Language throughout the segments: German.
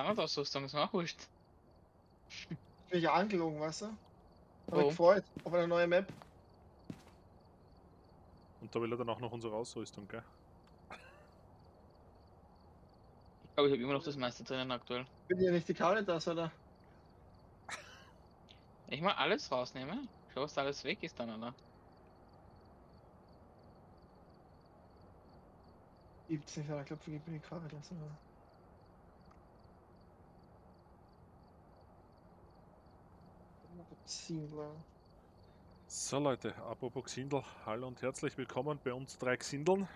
Standardausrüstung, ist mir auch wurscht. Bin ich ja angelogen, weißt du? Hab mich gefreut auf eine neue Map. Und da will er dann auch noch unsere Ausrüstung, gell? Ich glaube, ich habe immer noch das meiste drinnen aktuell. Bin ja nicht die Karte das, oder? Ich mal alles rausnehme, schau, was da alles weg ist dann, oder? Gibt's nicht, aber ich glaube, vergib mir die Karte das, oder? Siedler. So Leute, apropos Xindel, hallo und herzlich willkommen bei uns drei Xindeln.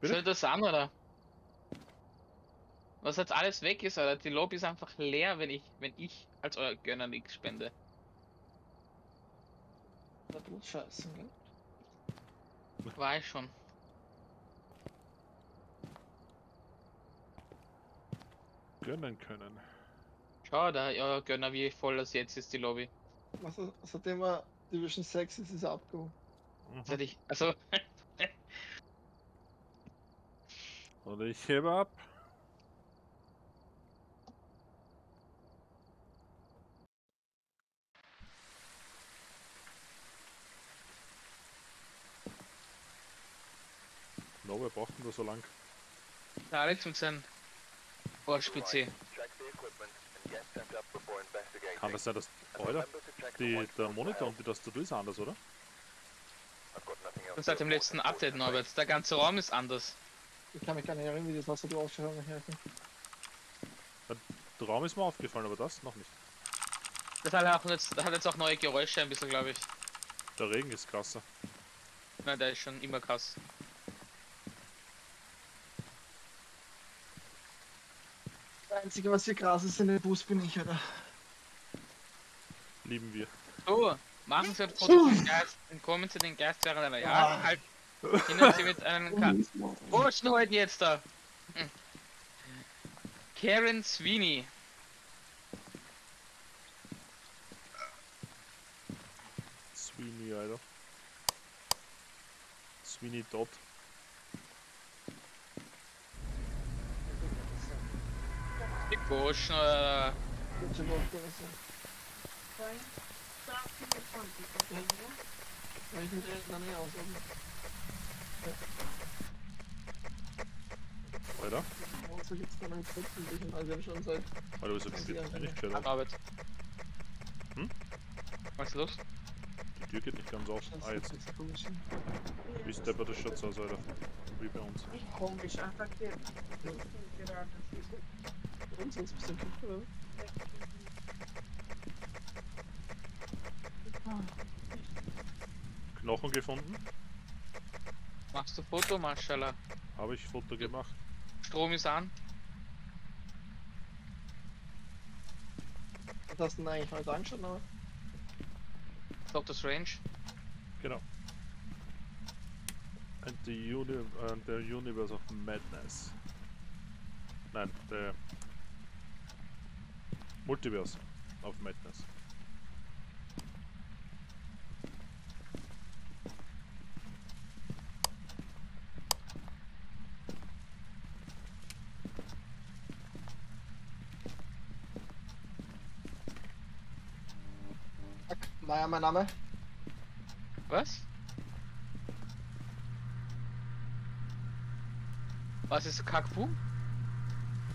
Bitte? Schau das an, oder? Was jetzt alles weg ist, oder? Die Lobby ist einfach leer, wenn ich, wenn ich als euer Gönner nichts spende. Das tut scheiße, gell? War ich schon. Gönnen können. Schau da, euer Gönner, wie voll das jetzt ist, die Lobby. Was, seitdem er Division 6 ist, ist er abgehoben. Mhm. Hätte ich, also, Und ich hebe ab. No, wer braucht denn da so lang? der Alex mit seinem Ohrspitze. Kann das sein, dass. Alter, die, der Monitor und die Tastatur ist anders, oder? Und seit dem letzten Update, Norbert. Der ganze Raum ist anders. Ich kann mich gar nicht erinnern, wie die Tastatur ich helfen. Der Raum ist mir aufgefallen, aber das noch nicht. Das hat auch jetzt, das hat jetzt auch neue Geräusche ein bisschen, glaube ich. Der Regen ist krasser. Nein, der ist schon immer krass. Einzige, was hier krass ist, in dem Bus bin ich, oder? Lieben wir. So, machen Sie ein Foto den Geist, entkommen Sie den Geist während einer Jagd, Ah. halt, hindern Sie mit einem Ka Wo ist denn heute jetzt da? Hm. Karen Sweeney. Sweeney, Alter. Sweeney Todd. Die Burschen oder... Bitte noch, also. Weil ich mit der Nähe aus. Alter. Also gibt's dann einen Kunden, also wir schon seit Alter, wieso geht die nicht gescheit auf? Arbeit. Hm? Was ist los? Die Tür geht nicht ganz auf. Ah, jetzt. Wie steppert das schon so aus, Alter? Wie bei uns. Komisch attackiert. Und sonst ein bisschen Kunden, oder? Knochen gefunden. Machst du Foto, Maschallah? Habe ich Foto gemacht. Strom ist an. Was hast du denn eigentlich heute angeschaut, aber? Dr. Strange. Genau. And the, uni and the Universe of Madness. Nein, der Multiverse of Madness. Meier, mein Name. Was? Was ist Kackbu?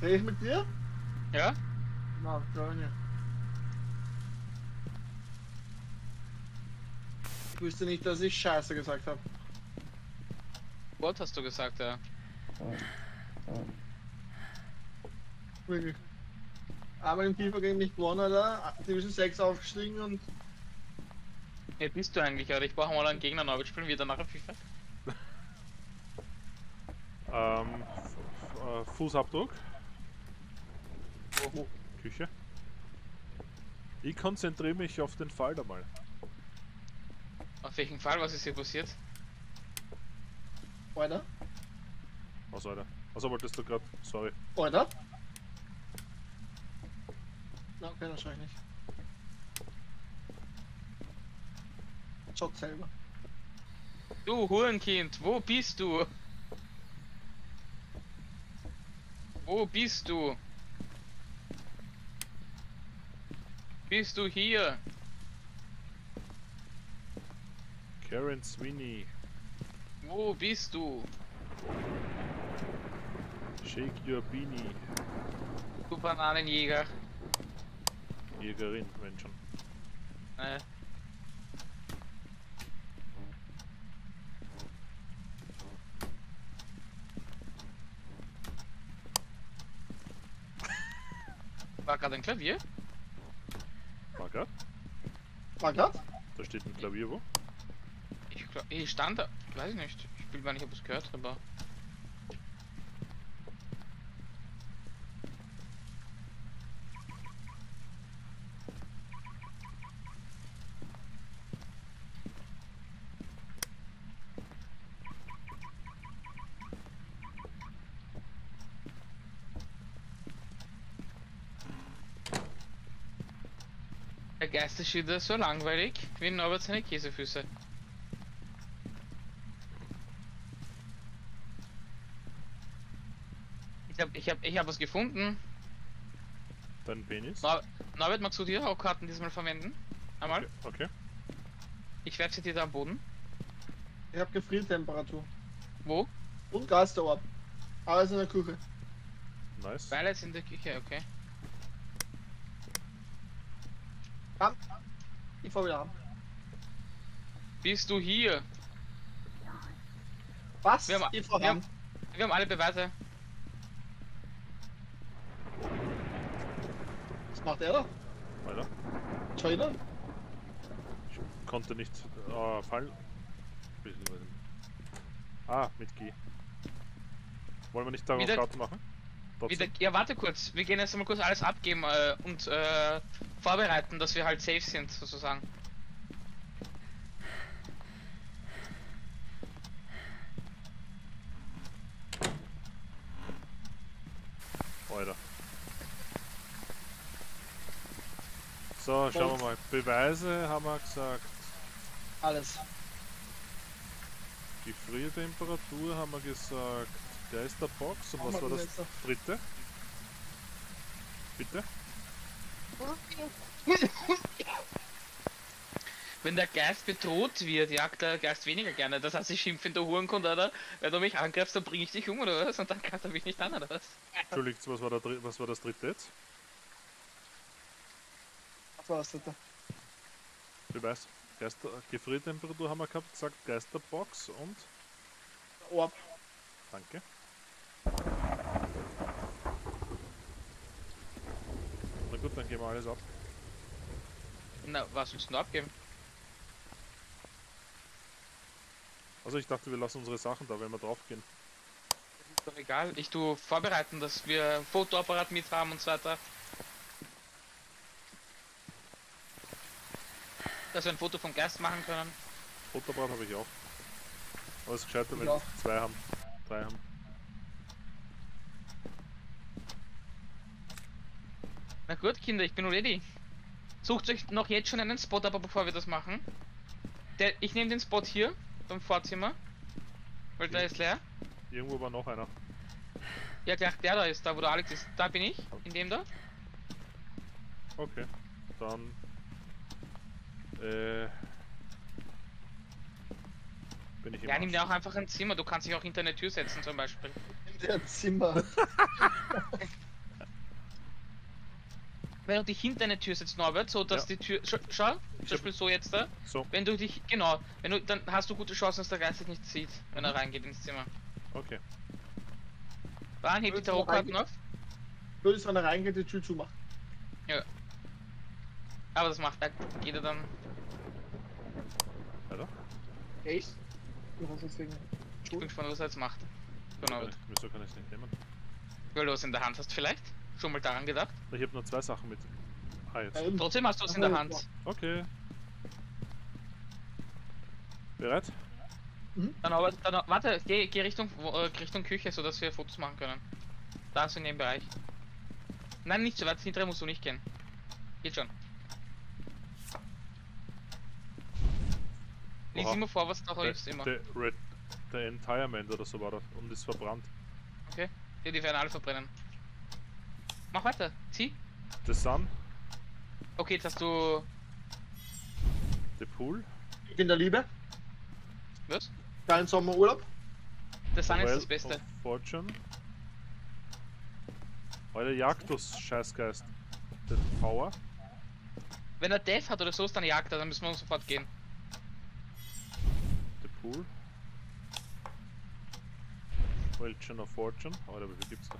Rede ich mit dir? Ja? Na, glaube nicht. Ich wusste nicht, dass ich Scheiße gesagt habe. Wort hast du gesagt, ja. Wirklich. Einmal im FIFA gegen mich gewonnen, Alter. Division 6 aufgestiegen und Wer bist du eigentlich, Alter? Ich brauche mal einen Gegner, Norbert. Spielen wir danach FIFA? Ähm, F- äh, Fußabdruck. Küche. Ich konzentriere mich auf den Fall da mal. Auf welchen Fall? Was ist hier passiert? Alter. Was, Alter? Also wolltest du gerade. Sorry. Alter. Na, okay, das schau ich nicht. Schaut selber. Du Hurenkind, wo bist du? Wo bist du? Bist du hier? Karen Sweeney, Wo bist du? shake your beanie. Du Bananenjäger. Jägerin, wenn schon. Äh. War gerade ein Klavier? War grad? Da steht ein Klavier wo? Ich, ich stand da. Weiß ich nicht. Ich will gar nicht, ob es gehört, aber. Der Geist ist wieder so langweilig wie Norbert seine Käsefüße. Ich hab, ich hab, ich hab was gefunden. Dein Penis? Nor Norbert, magst du die Karten diesmal verwenden? Einmal. Okay. okay. Ich werfe sie dir da am Boden. Ich hab Gefriertemperatur. Wo? Und Geisterorb. Alles in der Küche. Nice. Beides in der Küche, okay. Komm. Fahr wieder an. Bist du hier? Was? Wir haben- wir haben- Wir haben alle Beweise. Was macht er da? Weiter. China? Ich konnte nicht äh, fallen. Ah, mit G. Wollen wir nicht darauf Karten machen? Wieder, ja, warte kurz. Wir gehen jetzt mal kurz alles abgeben äh, und äh, vorbereiten, dass wir halt safe sind, sozusagen. Alter. So, schauen wir mal. Beweise haben wir gesagt. Alles. Gefriertemperatur haben wir gesagt. Geisterbox. Und Haben was wir war das dritte? Bitte? Wenn der Geist bedroht wird, jagt der Geist weniger gerne. Das heißt, ich schimpfe in der Hurenkunde, oder? Wenn du mich angreifst, dann bringe ich dich um, oder was? Und dann greift er mich nicht an, oder was? Entschuldigt, was war, der, was war das dritte jetzt? Was war das dritte? Beweis. Geister, Gefriertemperatur haben wir gehabt, gesagt Geisterbox und. Orb. Danke. Na gut, dann gehen wir alles ab. Na, was willst du denn abgeben? Also ich dachte, wir lassen unsere Sachen da, wenn wir draufgehen. Ist doch egal. Ich tu vorbereiten, dass wir ein Fotoapparat mit haben und so weiter. Dass wir ein Foto vom Geist machen können. Fotoapparat habe ich auch. Aber es ist gescheiter, wenn Ja. wir zwei haben. Drei haben. Na gut, Kinder, ich bin ready. Sucht euch noch jetzt schon einen Spot, aber bevor wir das machen. Der, ich nehme den Spot hier, beim Vorzimmer. Weil der Okay. ist leer. Irgendwo war noch einer. Ja, gleich der da ist, da wo der Alex ist. Da bin ich, in dem da. Okay. Dann. Äh. Bin ich im Ja, nimm dir auch einfach ein Zimmer. Du kannst dich auch hinter eine Tür setzen, zum Beispiel. In der Zimmer. Wenn du dich hinter eine Tür setzt, Norbert, so dass Ja. die Tür. Schau, schau zum Beispiel so jetzt da. So, Wenn du dich. Genau, wenn du. Dann hast du gute Chancen, dass der Geist dich nicht sieht, wenn Mhm. er reingeht ins Zimmer. okay. Dann heb die Tarotkarten auf. Würdest, wenn er reingeht, die Tür zumachen. Aber das macht er. Geht er dann. Weiter? Echt? Du hast jetzt wegen. Ich bin gespannt, was er jetzt macht. Genau. Wieso kann ich es nicht nehmen? Weil du was in der Hand hast, vielleicht? Schon mal daran gedacht? Ich habe nur zwei Sachen mit. Ah, jetzt. Eben. Trotzdem hast du was in der Hand. Okay. Bereit? Dann aber. Dann, warte, geh, geh Richtung, äh, Richtung Küche, sodass wir Fotos machen können. Da ist in dem Bereich. Nein, nicht so weit, hinterher musst du nicht gehen. Geht schon. Lies immer vor, was da Der, ist immer. der, Red, der Entirement oder so war das und ist verbrannt. Ja, die werden alle verbrennen. Mach weiter. Zieh. The Sun, Okay, jetzt hast du. The Pool, In der Liebe. Was? Kein Sommerurlaub. Das Sun ist Well das Beste. of Fortune. Alter, Jagdus, Scheißgeist. The Power, Wenn er Death hat oder so, ist dann jagt er, dann müssen wir sofort gehen. The Pool. Fortune of Fortune. Alter, wie viel gibt's da?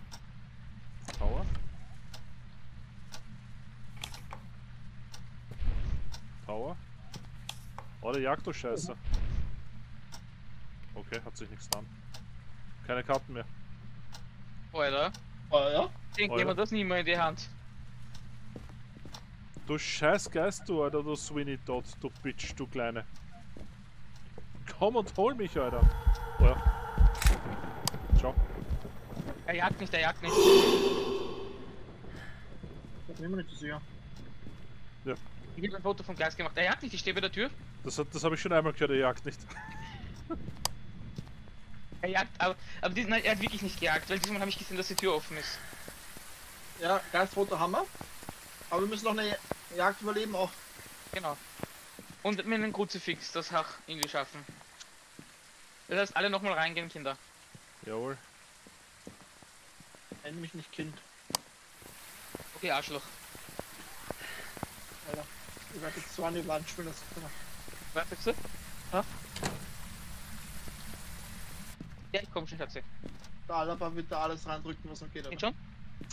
Power. Power. Alter, Jagdus, Scheiße. Okay, hat sich nichts getan. Keine Karten mehr. Alter. Ja. Denkt Alter. jemand das nie mehr in die Hand. Du Scheißgeist, du Alter, du Sweeney Todd, du Bitch, du Kleine. Komm und hol mich, Alter. Oh ja. Ciao. Er jagt nicht, er jagt nicht. Ich bin mir nicht so sicher. Ich habe ein Foto vom Geist gemacht. Er jagt nicht, ich stehe bei der Tür. Das, hat- das habe ich schon einmal gehört, er jagt nicht. Er jagt, aber, aber diesen, er hat wirklich nicht gejagt, weil diesmal habe ich gesehen, dass die Tür offen ist. Ja, Geistfoto haben wir. Aber wir müssen noch eine Jagd überleben auch. Genau. Und mit einem Kruzifix das Hach irgendwie schaffen. Das heißt, alle nochmal reingehen, Kinder. Jawohl. Nenn mich nicht Kind. Okay, Arschloch. Alter. Ich werde jetzt so an die Wand spielen. Das Was sagst du? Ha? Ja, ich komm schon, Schatzi. der Alaba wird da alles reindrücken, was noch geht. Geht schon?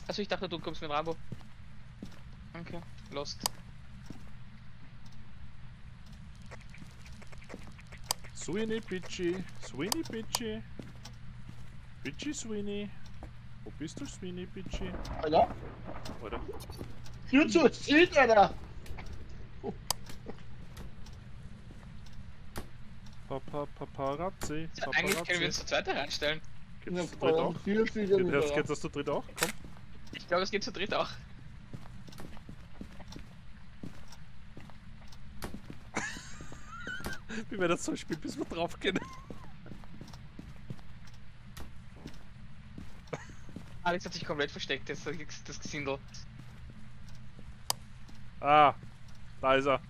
Also ich dachte, du kommst mit Rambo. Okay, lost. Sweeney Bitchy, Sweeney Bitchy. Bitchy Sweeney. Wo bist du, Sweeney Bitchy? Alter. Alter. Tür zu, sieht Alter. Papa, Paparazzi. Ja, eigentlich können wir uns zu zweit reinstellen. Geht's Ja, zu dritt auch? Geht, viel, jetzt geht das zu dritt auch? Komm. Ich glaube, es geht zu dritt auch. Wie wir das so spielen, bis wir draufgehen. Alex hat sich komplett versteckt, jetzt das, das Gesindel. Ah, da ist er.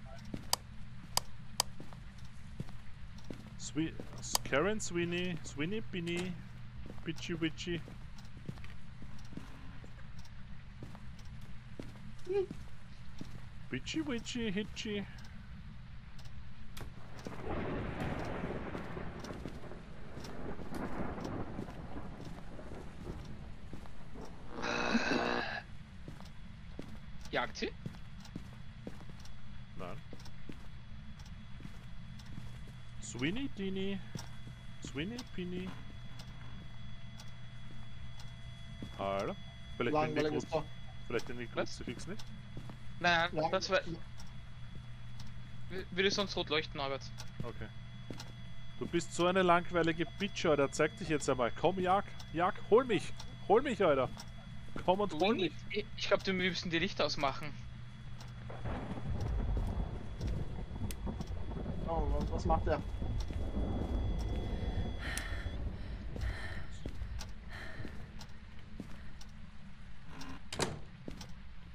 Swe Karen Sweeney, Sweeney Binny, Bitchy Witchy. Bitchy Witchy Hitchy. Sie? Sweeney Dini. Sweeney Pini. Hallo? Vielleicht den Langweiliges Nick Tor. Vielleicht den Nick Was? Kruzifix nicht? Nein, nein, das war. Würde sonst rot leuchten, Norbert. Okay. Du bist so eine langweilige Bitch, Alter. Zeig dich jetzt einmal. Komm, Jag. Jag, hol mich. Hol mich, Alter. Komm und hol mich. Ich, ich glaube, wir müssen die Lichter ausmachen. Oh, was, was macht der?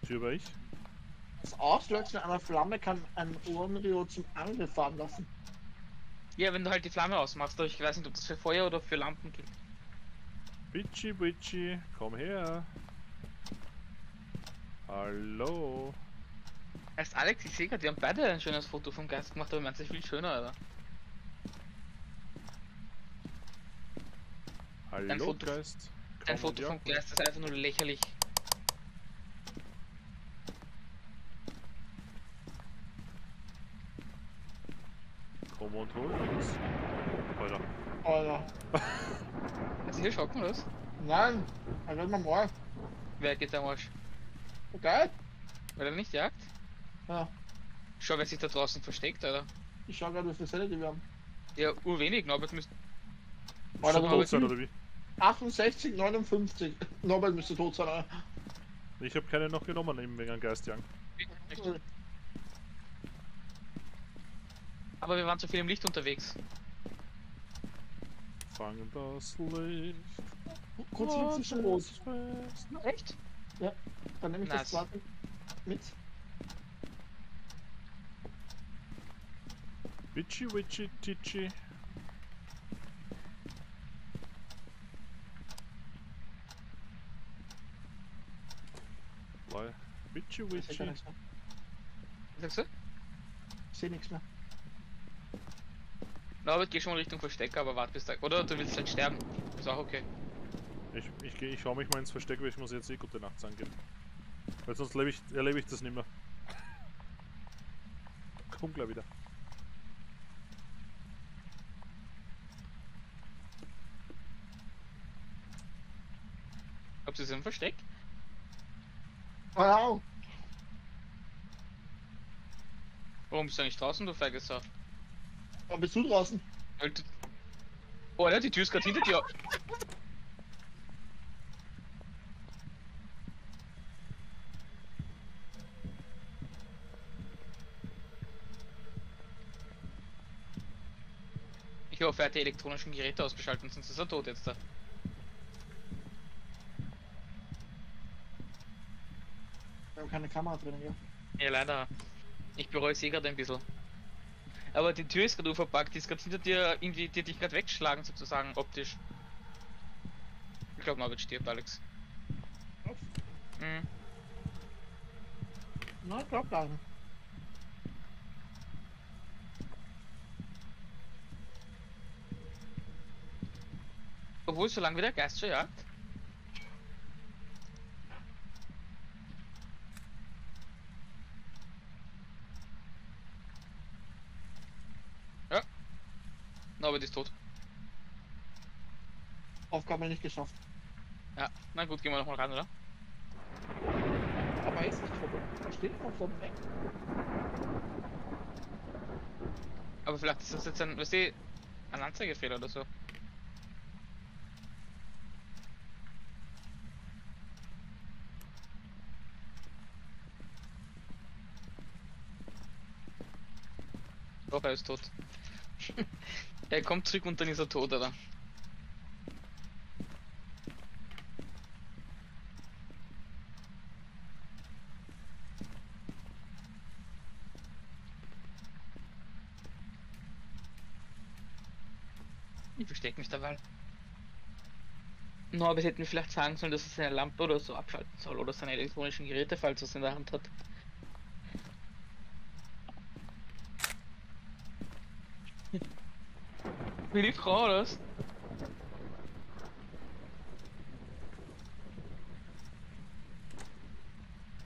Tür über ich. Das Auslöschen einer Flamme kann ein Ohrenrio zum Angriff fahren lassen. Ja, wenn du halt die Flamme ausmachst, aber ich weiß nicht, ob das für Feuer oder für Lampen gilt. Bitchy, bitchy. Komm her. Hallo. Heißt Alex, ich sehe gerade, die haben beide ein schönes Foto vom Geist gemacht, aber meins ist viel schöner, oder? Hallo, Foto- Geist. Dein Foto vom Geist ist einfach nur lächerlich. Komm und hol uns. Alter. Alter. Hast du hier schocken, oder was? Nein, dann werden wir mal. Wer geht am Arsch? Okay? Weil er nicht jagt? Ja. Schau, wer sich da draußen versteckt, Alter. Ich schau gerade, wie viel Zelle die wir haben. Ja, urwenig, Norbert müsste. Alter, aber tot sein, oder wie? 68, 59. Norbert müsste tot sein. Alter. Ich habe keine noch genommen, eben wegen einem Geistjang. Aber wir waren zu viel im Licht unterwegs. Fang das Licht. Kurz schon los. Echt? Dann nehme ich Nice. das zweite mit. Witchy, witchy, titchy. Gar nichts mehr. Was sagst du? Ich sehe nichts mehr. Norbert, geh schon mal Richtung Versteck, aber warte bis da. Oder du willst halt sterben. Ist auch okay. Ich, ich, geh- ich schau mich mal ins Versteck, weil ich muss jetzt eh gute Nacht sagen gehen. Weil sonst lebe ich, erlebe ich das nicht mehr. Komm gleich wieder. Ob sie sind im Versteck? Wow! Warum bist du nicht draußen, du Sau? Warum bist du draußen? Du- Oh, ne, die Tür ist gerade hinter dir. Ich hoffe, er hat die elektronischen Geräte ausgeschaltet, sonst ist er tot jetzt da. Wir haben keine Kamera drin, ja. Ja, leider. Ich bereue es eh gerade ein bisschen. Aber die Tür ist gerade verpackt, die ist gerade hinter dir, irgendwie, die dich gerade weggeschlagen, sozusagen, optisch. Ich glaube, Norbert stirbt, Alex. Was? Mhm. Na, ich glaub gar nicht. Obwohl, solange wieder Geist schon jagt. Norbert ist tot. Aufgabe nicht geschafft. Ja, na gut, gehen wir nochmal ran, oder? Aber er ist nicht verbunden. Er steht noch so weg. Aber vielleicht ist das jetzt ein, weißt du, ein Anzeigefehler oder so. Doch, er ist tot. er kommt zurück und dann ist er tot, oder? Ich verstecke mich dabei. No, aber sie hätten vielleicht sagen sollen, dass er seine Lampe oder so abschalten soll oder seine elektronischen Geräte, falls er es in der Hand hat. Wie die Frau das?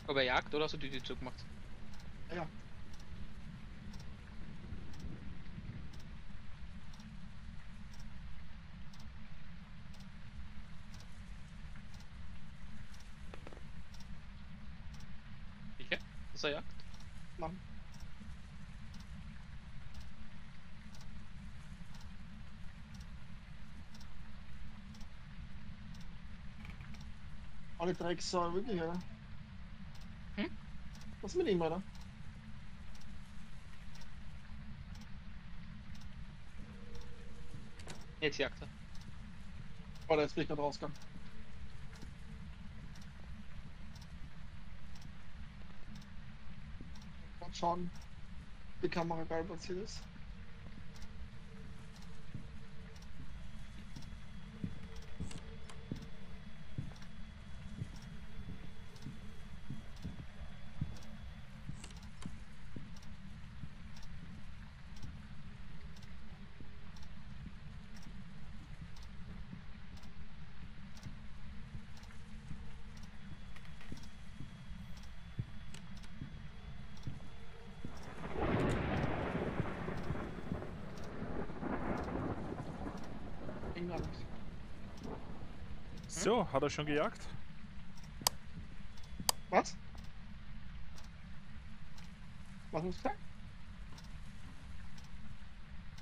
Aber Jagd oder hast du die zugemacht? Ja. Sicher? Dass er jagt? Mann. Alle Drecksau, wirklich, oder? Hm? Was ist mit ihm, oder? Jetzt jagt er. Oder jetzt bin ich gerade rausgegangen. Mal schauen, die Kamera geil platziert ist. Ging gar nichts. Hat er schon gejagt? Was? Was hast du gesagt?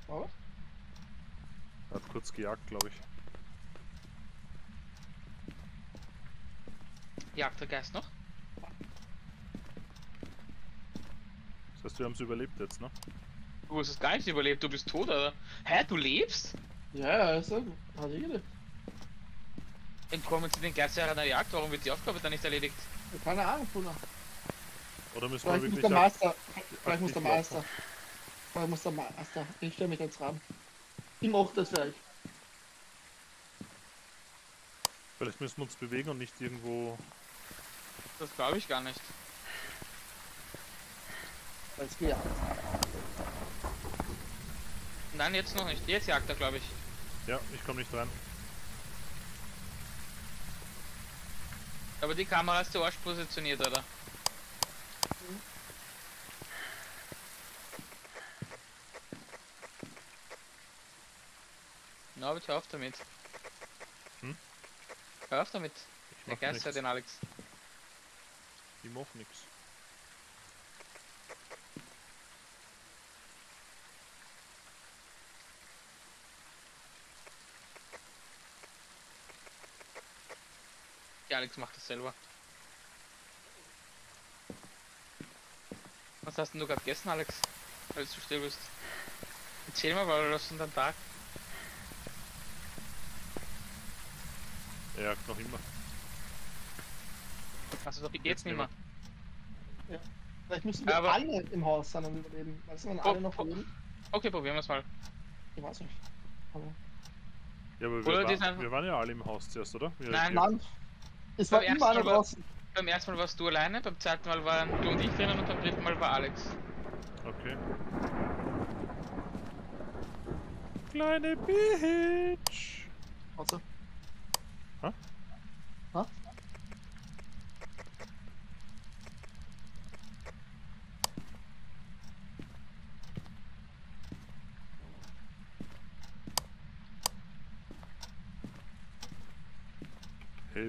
Was? Er hat kurz gejagt, glaube ich. Jagt der Geist noch? Das heißt, wir haben es überlebt jetzt, ne? Du hast es gar nicht überlebt, du bist tot, oder? Hä, du lebst? Ja, also, hat jede. Entkommen Sie den Geister einer Jagd? Warum wird die Aufgabe dann nicht erledigt? Keine Ahnung, Bruder. Oder müssen wir Vielleicht muss wirklich der sagen, Meister. Vielleicht muss der Meister. Vielleicht muss der Meister. Ich stelle mich jetzt ran. Ich mach das euch. vielleicht müssen wir uns bewegen und nicht irgendwo. Das glaube ich gar nicht. Als gejagt. Nein, jetzt noch nicht. Jetzt jagt er, glaube ich. Ja, ich komme nicht rein. Aber die Kamera ist zu Arsch positioniert, oder? Na, aber hör auf damit. Hm? Hör auf damit. Ich Der Geister nichts. den Alex. Ich mach nix. Alex macht das selber. Was hast denn du gerade gegessen, Alex? Als du still bist. Erzähl mal, weil das ist dein Tag. Er jagt noch immer. Also doch, wie Jetzt geht's nicht mehr? Vielleicht müssen wir Aber- alle im Haus sein und überleben. Weißt du, wenn alle noch leben? Okay, probieren wir's mal. Ich weiß nicht. Aber Ja, aber wir, war, wir waren ja alle im Haus zuerst, oder? Wir- Nein. wir- Nein. Es war Beim immer einer ersten Mal war- draußen. Beim ersten Mal warst du alleine, beim zweiten Mal waren du und ich drinnen und beim dritten Mal war Alex. Okay. Kleine Bitch! Also. Hä? Hä?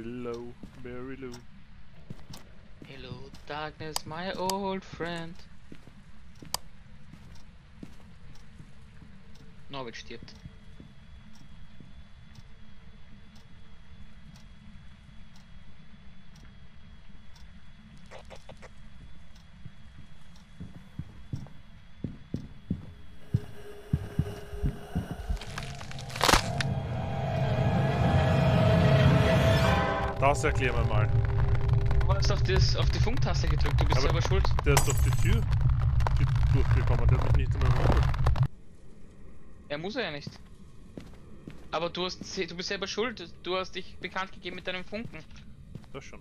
Hello, Mary Lou. Hello, darkness, my old friend. Norbert stirbt. Das erklären wir mal. Du hast auf, das, auf die Funktaste gedrückt, du bist Aber- selber schuld. Der ist durch die Tür ge- durchgekommen, der hat mich nicht einmal berührt. Er muss er ja nicht. Aber du hast du bist selber schuld, du hast dich bekannt gegeben mit deinem Funken. Das schon.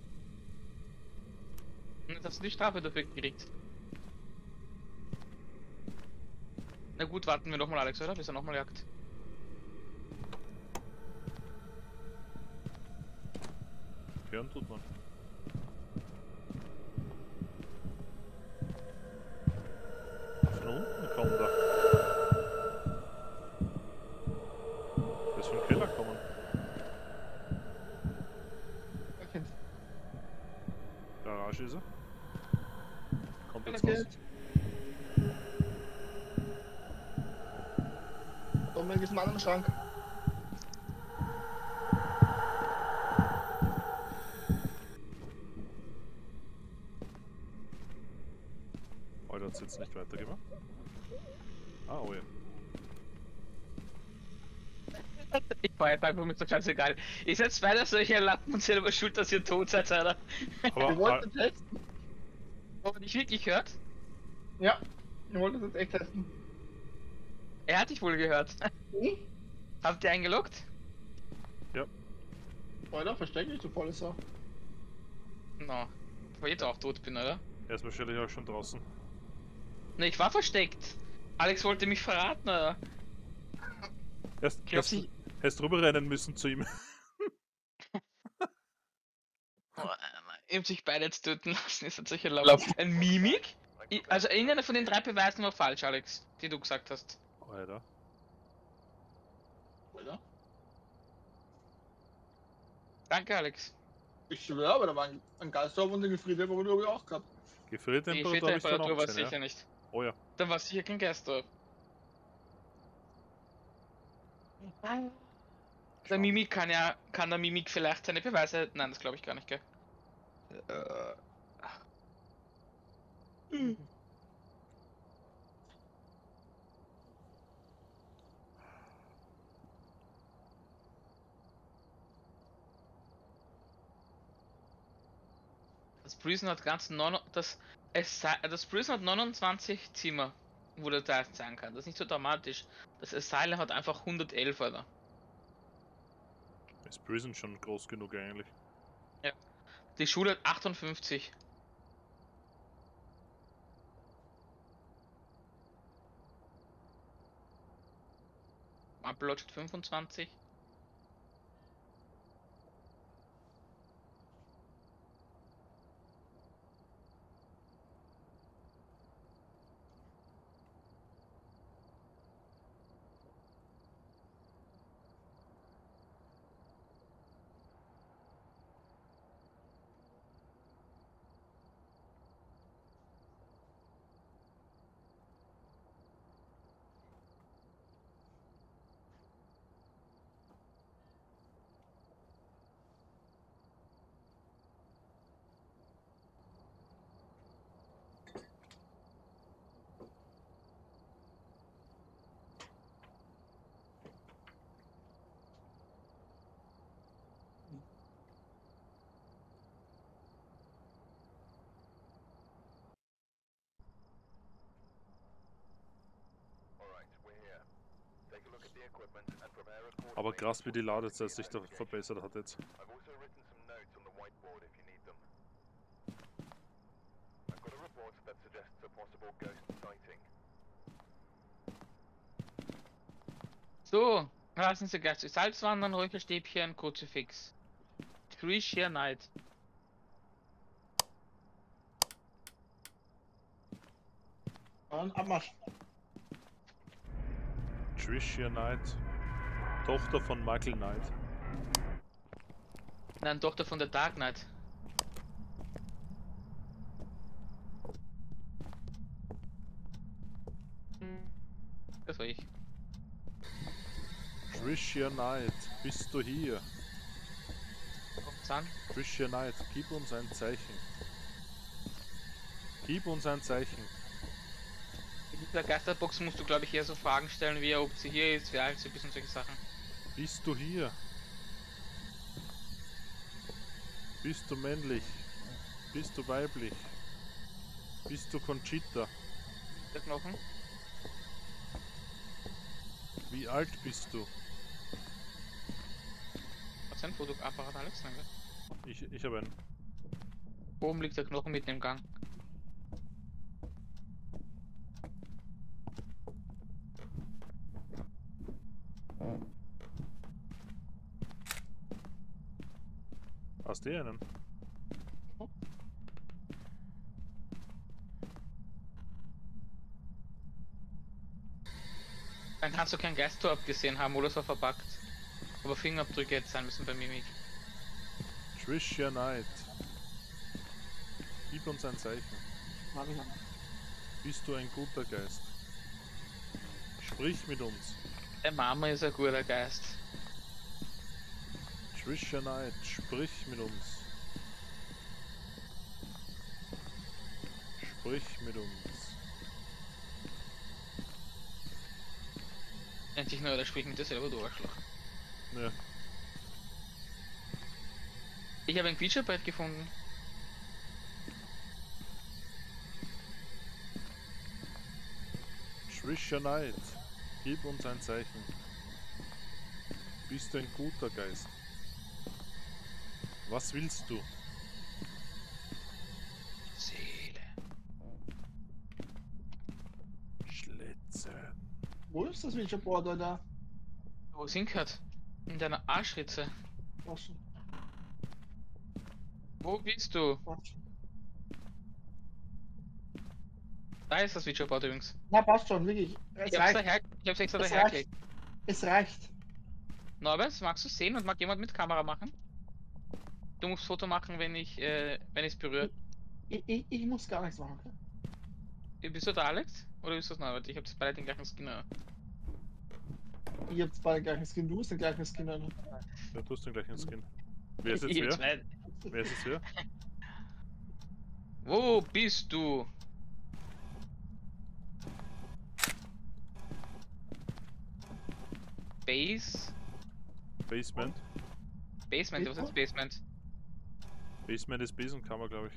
Und jetzt hast du die Strafe dafür gekriegt. Na gut, warten wir nochmal, Alex, oder? Bis er nochmal jagt. Hören tut man. Von unten kommt er. Der ist vom Keller kommen. Okay. Garage ist er. Kommt jetzt Okay. raus. Dominik ist im anderen Schrank. Heute hat es jetzt nicht weitergemacht. Ah, oh ja. Ich war jetzt einfach mit so scheißegal. Ihr seid weiter solche Lappen und selber schuld, dass ihr tot seid, Alter. Wir Aber wollten testen. Aber nicht wirklich gehört. Ja. Wir wollten das jetzt echt testen. Er hat dich wohl gehört. Hm? Habt ihr eingeloggt? Alter, versteck dich, du volle Sau. No. Weil ich jetzt auch tot bin, oder? er ist wahrscheinlich auch schon draußen. Ne, ich war versteckt. Alex wollte mich verraten, oder? Erst, Glaub erst, sie- erst rüberrennen müssen zu ihm. Oh, Ihr habt sich beide jetzt töten lassen, ist solche Lappen. Ein Mimik? Also irgendeiner von den drei Beweisen war falsch, Alex, die du gesagt hast. Alter. Alter. Danke, Alex. Ich schwöre, aber da war ein, ein Geister und eine Gefriertemperatur habe ich auch gehabt. Gefriertemperatur habe ich war sicher ja? nicht. Oh ja. Dann war sicher kein Geist drauf. Der genau. Mimik kann ja, kann der Mimik vielleicht seine Beweise. Nein, das glaube ich gar nicht, gell? Äh. Mhm. Das Prison hat ganz neun, das, es, das Prison hat 29 Zimmer, wo der da sein kann. Das ist nicht so dramatisch. Das Asylum hat einfach 111, Alter. Ist Prison schon groß genug eigentlich? Die Schule hat 58. Upload hat 25. Aber krass, wie die Ladezeit sich da verbessert hat jetzt. I've also written some notes on the whiteboard if you need them. I've got a report that suggests a possible ghost sighting. So, lassen Sie gleich zu Salzwandern, Räucherstäbchen, Kruzifix. Three Sheer Night. Dann Abmarsch. Tricia Knight. Tochter von Michael Knight. Nein, Tochter von der Dark Knight. Das war ich. Tricia Knight, bist du hier? Kommt's an? Tricia Knight, gib uns ein Zeichen. Gib uns ein Zeichen. In dieser Geisterbox musst du, glaube ich, eher so Fragen stellen, wie ob sie hier ist, wie alt sie ist und solche Sachen. Bist du hier? Bist du männlich? Bist du weiblich? Bist du Conchita? Der Knochen. Wie alt bist du? Hat sein Fotoapparat Alex? Danke. Ich, ich habe einen. Oben liegt der Knochen mitten im Gang. Hast du einen? Dann kannst du kein Geistor abgesehen haben oder so verpackt. Aber Fingerabdrücke jetzt sein müssen bei Mimik. Tricia Knight. Gib uns ein Zeichen. Mach ich an. Bist du ein guter Geist? Sprich mit uns. Der Mama ist ein guter Geist. Tricia Knight, sprich mit uns. Sprich mit uns. Endlich nur, der spricht mit dir selber, du Arschloch. Ja, Ich habe ein Quietscherbrett gefunden. Tricia Knight, gib uns ein Zeichen. Bist du ein guter Geist? Was willst du? Seele. Schlitzen. Wo ist das Witcherboard, Alter? Wo es hingehört? In deiner Arschritze. Wo bist du? Was? Da ist das Witcherboard übrigens. Na, passt schon, wirklich. Es Ich hab's, reicht. daher, ich hab's extra dahergelegt. Es reicht. Norbert, magst du sehen und mag jemand mit Kamera machen? Du musst Foto machen, wenn ich äh, wenn ich es berühre. Ich, ich, ich muss gar nichts machen. Okay? Bist du der Alex? Oder bist du das Norbert? Ich hab beide den gleichen Skin. oder? Ich hab zwar den gleichen Skin, du hast den gleichen Skin, Alter. Ja, du hast den gleichen Skin. Wer ist jetzt Ihr wer? Wer ist jetzt wer? Wo bist du? Base? Basement. Basement, was ist Basement? Basement ist Besenkammer, glaube ich.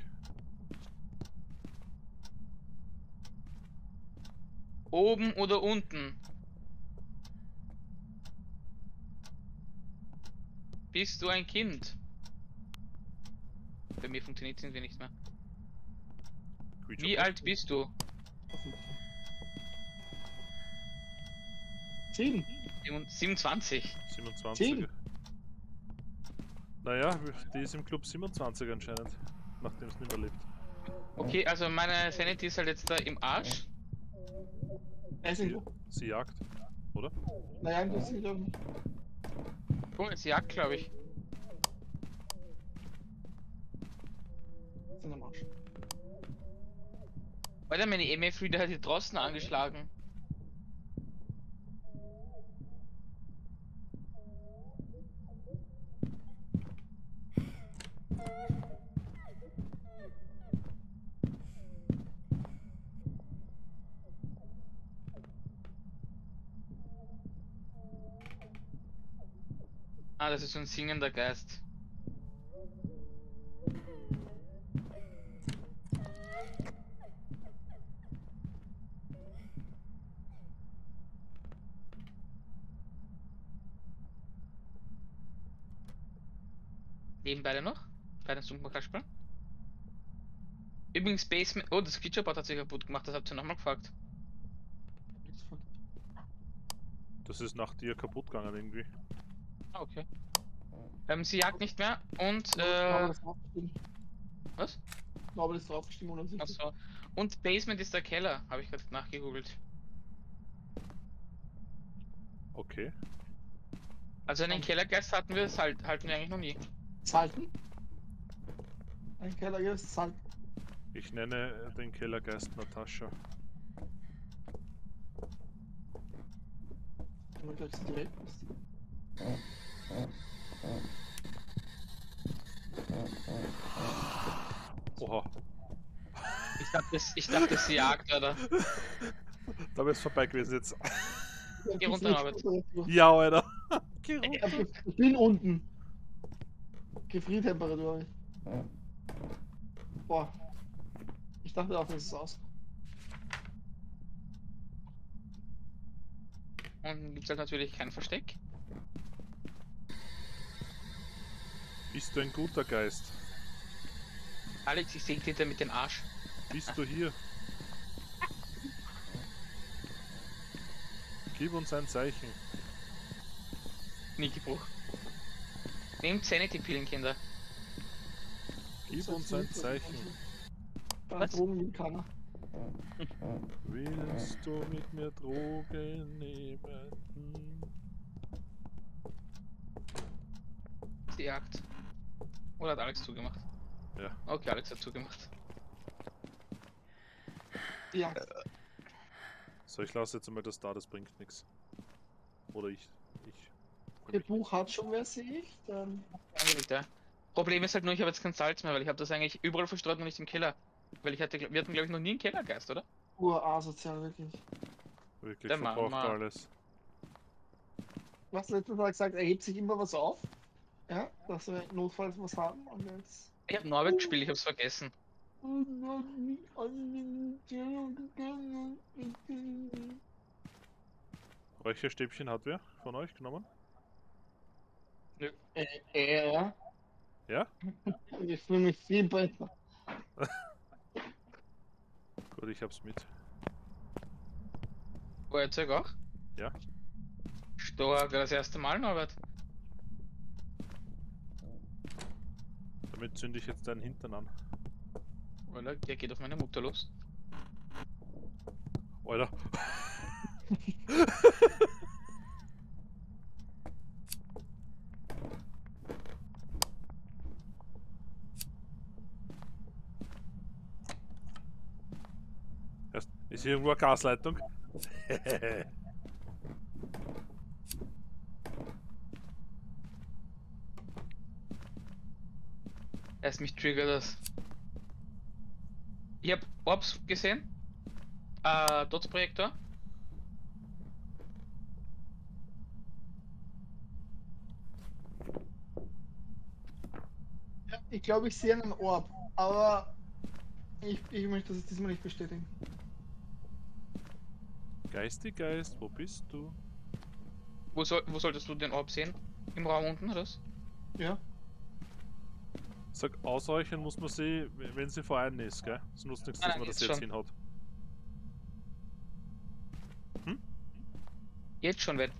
Oben oder unten? Bist du ein Kind? Bei mir funktioniert es irgendwie nicht mehr. Creature Wie alt bist du? Sieben. 27. 27. Zehn. Naja, die ist im Club 27 anscheinend. Nachdem es nicht mehr lebt. Okay, also meine Sanity ist halt jetzt da im Arsch. Er ist Sie, sie jagt, oder? Naja, das ist wieder. Oh, jetzt jagt, glaube ich. Sind am Arsch. Alter, meine EMF-Reader hat hier draußen angeschlagen. Ah, das ist so ein singender Geist. Leben beide noch? Beide zum spielen? Übrigens, Basement. Oh, das Featureboard hat sich kaputt gemacht, das habt ihr nochmal gefragt. Das ist nach dir kaputt gegangen irgendwie. Ah, okay. Ähm, sie jagt nicht mehr und, äh. Was? Nobel ist draufgestiegen und sich. Achso. Und Basement ist der Keller, habe ich gerade nachgegoogelt. Okay. Also einen Kellergeist hatten wir, das halt, halten wir eigentlich noch nie. Salten. Ein Keller ist Salten. Ich nenne den Kellergeist Natascha. Wenn man so direkt. Oha. Ich dachte, das, ich dachte, sie jagt, oder? Da wäre es vorbei gewesen jetzt. Geh runter, Norbert. Ja, Alter. Geh runter. Ich ge- ich bin unten. Gefriertemperatur. Boah. Ich dachte auch, das ist aus. Und gibt's halt natürlich kein Versteck. Bist du ein guter Geist? Alex, ich sehe hinter mit dem Arsch. Bist du hier? Gib uns ein Zeichen. Kniekebruch. Nehmt Sanity-Pillen, Kinder. Gib uns ein Zeichen. Was? Drogen will keiner. Willst du mit mir Drogen nehmen? Hm. Sie jagt. Oder hat Alex zugemacht? Ja. Okay, Alex hat zugemacht. Ja. So, ich lasse jetzt einmal das da, das bringt nichts. Oder ich. Ich. Ihr Buch hat schon wer sehe ich. Dann Eigentlich, ja. Problem ist halt nur, ich habe jetzt kein Salz mehr, weil ich habe das eigentlich überall verstreut und nicht im Keller. Weil ich hatte, wir hatten glaube ich noch nie einen Kellergeist, oder? urasozial, wirklich. Wirklich Der Mann, verbraucht Mann. alles. Was letztes Mal gesagt, er hebt sich immer was auf. Ja, dass wir notfalls was haben und jetzt. Ich habe Norbert gespielt, ich hab's vergessen. Räucherstäbchen hat wer von euch genommen? Äh, äh, ja. Ja? Ich fühle mich viel besser. Gut, ich hab's mit. Feuerzeug auch? Ja. Stark, das erste Mal, Norbert. Damit zünde ich jetzt deinen Hintern an. Oder? Der geht auf meine Mutter los. Alter. Erst- Ist hier irgendwo eine Gasleitung? Erst mich triggert das. Ich hab Orbs gesehen. Äh, Dots-Projektor. Ich glaube, ich sehe einen Orb, aber ich, ich möchte das diesmal nicht bestätigen. Geistig Geist, wo bist du? Wo, soll, wo solltest du den Orb sehen? Im Raum unten, oder was? Ja. Sag, ausreichen muss man sie, wenn sie vor einem ist, gell? Es nutzt nichts, Nein, dass man das jetzt schon. hinhaut. Jetzt schon, wenn.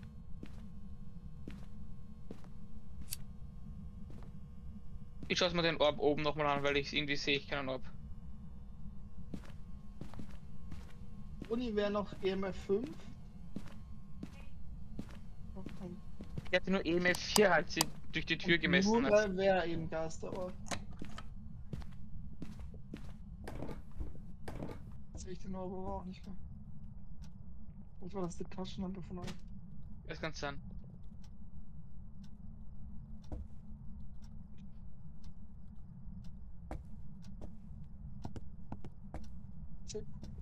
Ich schaue mir den Orb oben nochmal an, weil ich irgendwie sehe ich keinen Orb. Uni wäre noch EMF 5. Ich hatte nur EMF 4, als sie durch die Tür gemessen hat. Nur wäre eben Geisterorb. Ich Orb aber auch nicht mehr. Was war das die Taschenlampe von euch? Das kann sein.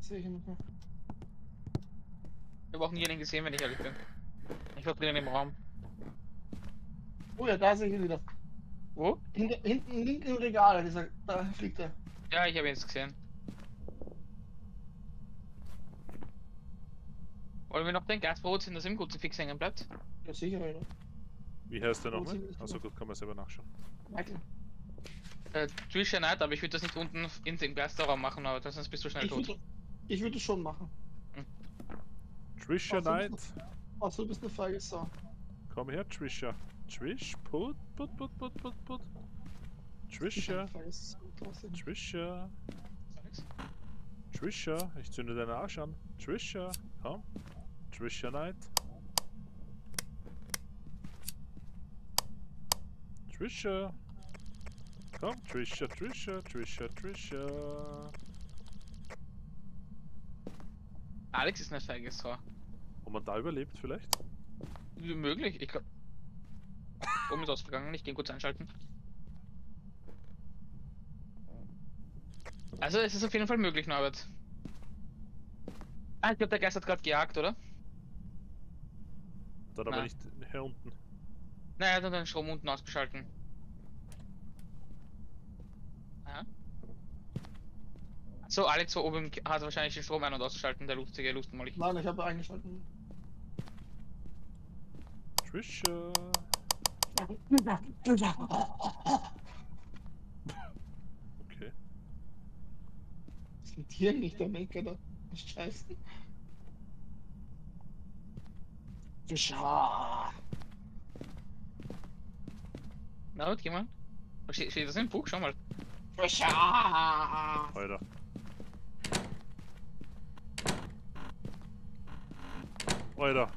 Sehe ich ihn nicht mehr. Ich habe auch nie einen gesehen, wenn ich ehrlich bin. Ich war drinnen im Raum. Oh ja, da sehe ich ihn wieder. Wo? Hinter, hinten links im Regal, dieser, da fliegt er. Ja, ich habe ihn jetzt gesehen. Wollen wir noch den Gas provozieren, dass er im guten Fix hängen bleibt? Ja, sicher, oder? Wie heißt der nochmal? Also gut, kann man selber nachschauen. Michael. Äh, Trisha Knight, aber ich würde das nicht unten in den Geisterraum machen, aber das- sonst bist du schnell Ich tot. würde ich würd es schon machen. Trisha Ach, so Knight, Außer du bist eine feige Sau. komm her, Trisha. Trish, put, put, put, put, put, put. Trisha. Trisha, Trisha, ich zünde deinen Arsch an. Trisha, komm. Trisha Knight. Trisha. Komm, Trisha, Trisha, Trisha, Trisha. Alex ist feige Sau. Ob man da überlebt vielleicht? Möglich, ich glaube. Oben ist ausgegangen, ich gehe kurz einschalten. Also es ist auf jeden Fall möglich, Norbert. Ah, ich glaube der Geist hat gerade gejagt, oder? Dann aber Nein. nicht hier unten. Nein, er hat den Strom unten ausgeschalten. Aha. So, Alex war oben im- hat wahrscheinlich den Strom ein- und ausgeschalten, der lustige Lustmolch. Nein, ich habe eingeschalten. Trisha. Okay. Das sind hier nicht der Maker da. Scheiße. Fischer. Na, mal. Was Steht, das im Buch? Schau mal. Fischer. Alter. Alter.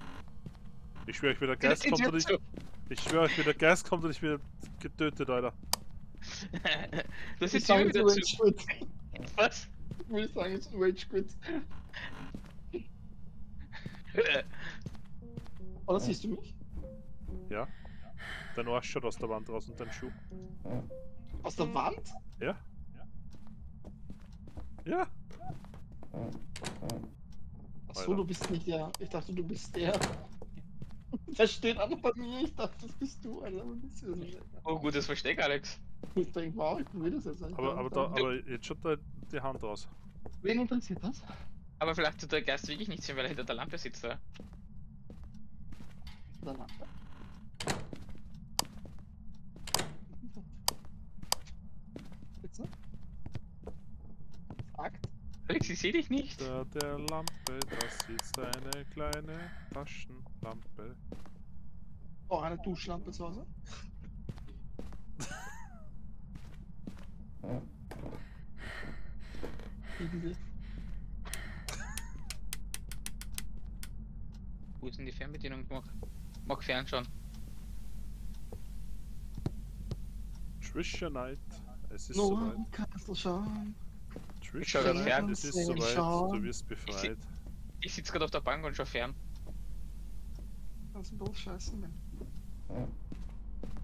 Ich schwöre, ich will der Geist kommt und ich. Ich schwöre, ich will der Geist kommt und ich werde getötet, Alter. das ist wieder zu. Rage Quit. Was? Ich will sagen jetzt Rage Quit. Oder siehst du mich? Ja? Dein Arsch schaut aus der Wand raus und dein Schuh. Aus der Wand? Ja? Ja? Achso, du bist nicht der. Ich dachte, du bist der. Das steht auch noch bei mir. Ich dachte, das bist du, Alter. Du bist so- Oh, gutes Versteck, Alex. Ich denke, wow, ich will das jetzt. Aber, aber, da, aber jetzt schaut da die Hand raus. Wen interessiert das? Aber vielleicht tut der Geist wirklich nicht sehen, weil er hinter der Lampe sitzt. Da. Der Lampe. Bitte? Ich sehe dich nicht. Da der Lampe, das sitzt eine kleine Taschenlampe. Oh, eine Duschlampe zu Hause? Wo ist denn die Fernbedienung gemacht? Mag fernschauen. Trisha Knight, es ist No soweit. one Castle schauen. Trisha schau Knight, fern. es ist Ich soweit. Du wirst befreit. Ich sitze gerade auf der Bank und schau fern. Das ist bloß Scheiße, Mann.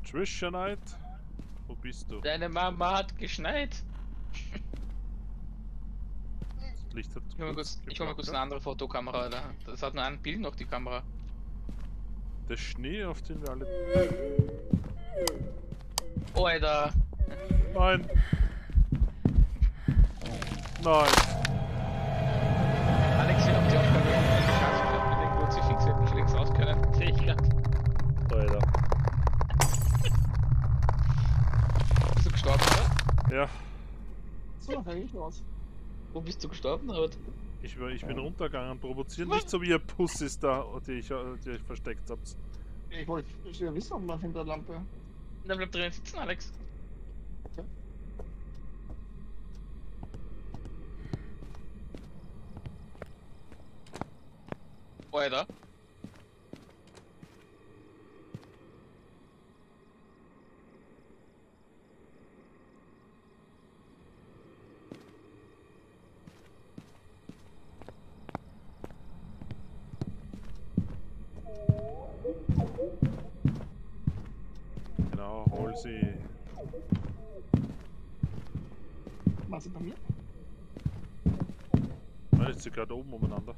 Trisha Knight, wo bist du? Deine Mama hat geschneit. Das Licht hat Ich hol mir kurz, ich hol mir kurz eine andere Fotokamera. Da. Das hat nur ein Bild noch, die Kamera. Der Schnee, auf den wir alle. Oh, Alter. Nein. Nein. Alex, wir haben die Aufgabe geschafft, mit den Kruzifix hätten schon längst aus können. Sehe ich grad. Alter. Bist du gestorben, oder? Ja, So, da geht los. Wo bist du gestorben, Robert? Ich, ich bin runtergegangen. Provozieren nicht so wie ihr Pussys da, die ich, äh, die ich versteckt habt. Ich wollte will wissen, ob man hinter der Lampe. Da bleibt drinnen sitzen, Alex. Okay. Alter. Hol sie. War sie bei mir? Nein, ist sie gerade oben umeinander.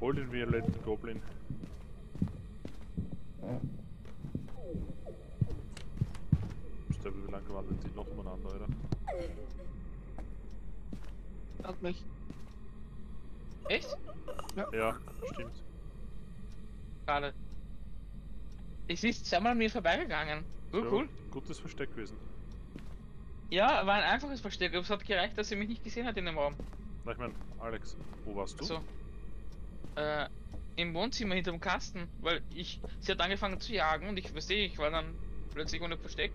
Hol den violetten Goblin. Ist der, wie lange wandert die noch umeinander, oder? Hat mich. Echt? Ja, stimmt. Schade. Es ist zweimal an mir vorbeigegangen. Cool, Ja, cool. Gutes Versteck gewesen. Ja, war ein einfaches Versteck, aber es hat gereicht, dass sie mich nicht gesehen hat in dem Raum. Na, ich mein, Alex, wo warst du? Also, äh, im Wohnzimmer hinterm Kasten, weil ich, sie hat angefangen zu jagen und ich verstehe, ich war dann plötzlich ohne Versteck.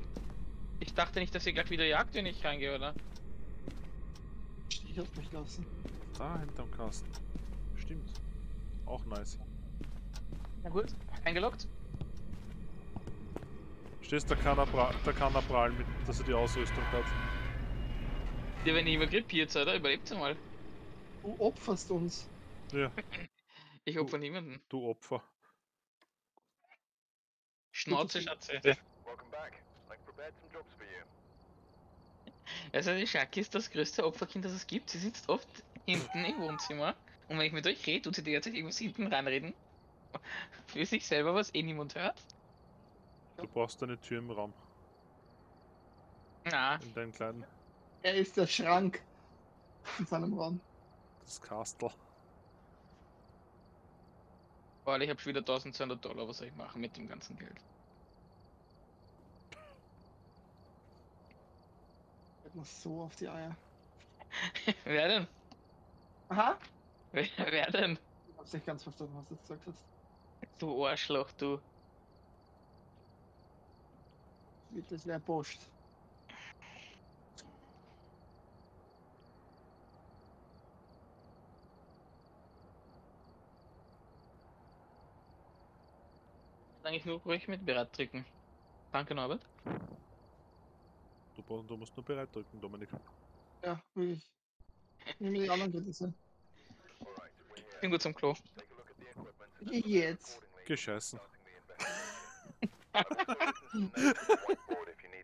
Ich dachte nicht, dass sie gleich wieder jagt, wenn ich reingehe, oder? Ich hab mich lassen. Da hinterm Kasten. Stimmt. Auch nice. Na gut, eingeloggt. Stehst der Kanabra der Kanabral mit, dass er die Ausrüstung hat. Die werden immer krepiert, oder? Überlebt sie mal. Du opferst uns. Ja, Ich opfer niemanden. du Opfer. Schnauze, Schatze. Welcome back. I've prepared some jobs for you. Also die Schacki ist das größte Opferkind, das es gibt. Sie sitzt oft hinten im Wohnzimmer und wenn ich mit euch rede, tut sie die ganze Zeit irgendwas hinten reinreden. Für sich selber, was eh niemand hört. Du brauchst eine Tür im Raum. Na, In deinem kleinen. Er ist der Schrank in seinem Raum. Das Kastel. weil ich habe schon wieder 1200 Dollar, was soll ich machen mit dem ganzen Geld? Geht mir so auf die Eier. wer denn? Aha. Wer, wer denn? Ich hab's nicht ganz verstanden, was du gesagt hast. Du Arschloch, du. Bitte sehr Post. Eigentlich nur ruhig mit bereit drücken. Danke, Norbert. Du, du musst nur bereit drücken, Dominik. Ja, wirklich. Nimm sein. Alright, we're here. Bin gut zum Klo. Jetzt.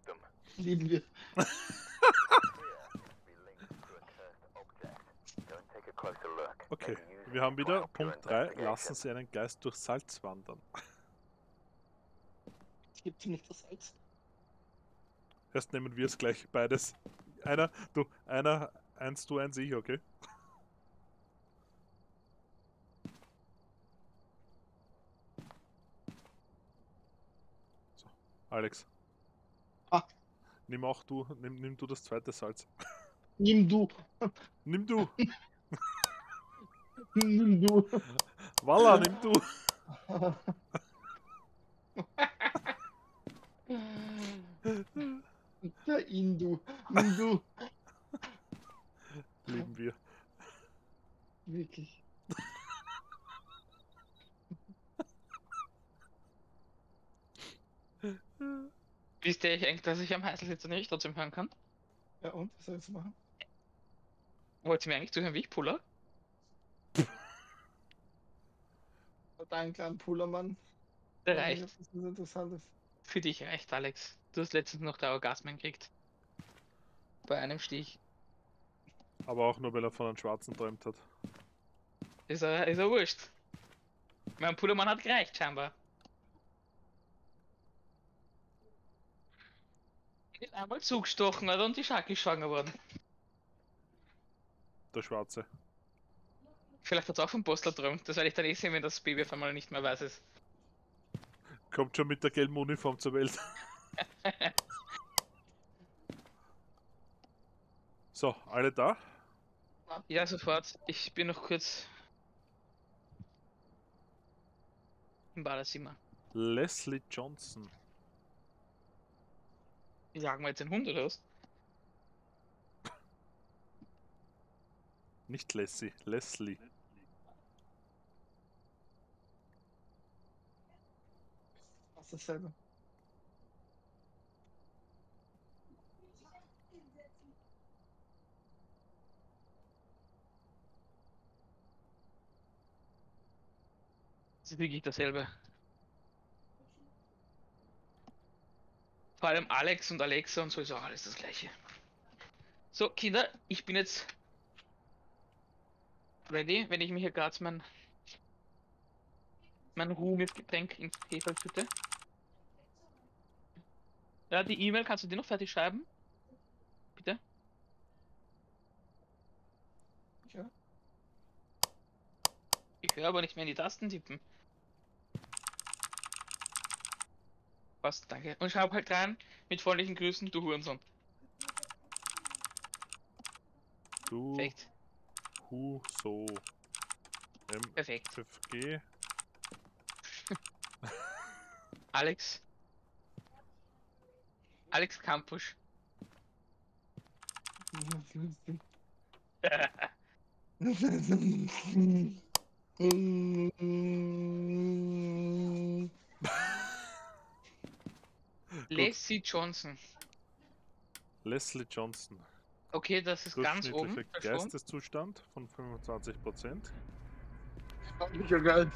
them. Lieben wir. Okay, wir haben wieder Punkt 3. investigation. Lassen Sie einen Geist durch Salz wandern. Es gibt nicht das Salz. Erst nehmen wir es gleich beides. Einer, du, einer, eins, du, eins, ich, okay? So, Alex. Ah. Nimm auch du, nimm, nimm du das zweite Salz. Nimm du. Nimm du! Nimm du. Walla, nimm du! Der Indu. Nimm du. Lieben wir. Wirklich. Wisst ihr eigentlich, dass ich am Heißel sitze und ich trotzdem hören kann? Ja und? Was soll ich jetzt machen? Wollt ihr mir eigentlich zuhören, wie ich puller? Deinen kleinen Pullermann. Der reicht. Das ist Interessantes. Für dich reicht, Alex. Du hast letztens noch der Orgasmen gekriegt. Bei einem Stich. Aber auch nur, weil er von einem Schwarzen träumt hat. Ist er, ist er wurscht. Mein Pudermann hat gereicht, scheinbar. Ist einmal zugestochen, Alter, und die Schacke ist schwanger worden. Der Schwarze. Vielleicht hat es auch vom Postler träumt. Das werde ich dann eh sehen, wenn das Baby auf einmal nicht mehr weiß ist. Kommt schon mit der gelben Uniform zur Welt. so, alle da? Ja, sofort. Ich bin noch kurz im Badezimmer. Leslie Johnson. Jagen wir jetzt den Hund oder was? Nicht Leslie, Leslie. Das ist dasselbe. Ist wirklich dasselbe. Vor allem Alex und Alexa und so ist auch alles das gleiche. So, Kinder, ich bin jetzt ready, wenn ich mir hier gerade mein mein ruhiges Getränk ins Hefe schütte. Ja, die E-Mail kannst du dir noch fertig schreiben? Bitte? Ja. Ich höre aber nicht mehr in die Tasten tippen. Passt, danke. Und schreib halt rein, mit freundlichen Grüßen, du Hurensohn. Du, Perfekt, Hu, so. perfekt. MFG. Alex. Alex Campusch. Lacey Johnson. Leslie Johnson. Okay, das ist ganz oben. Geisteszustand von 25%. Ja, geil.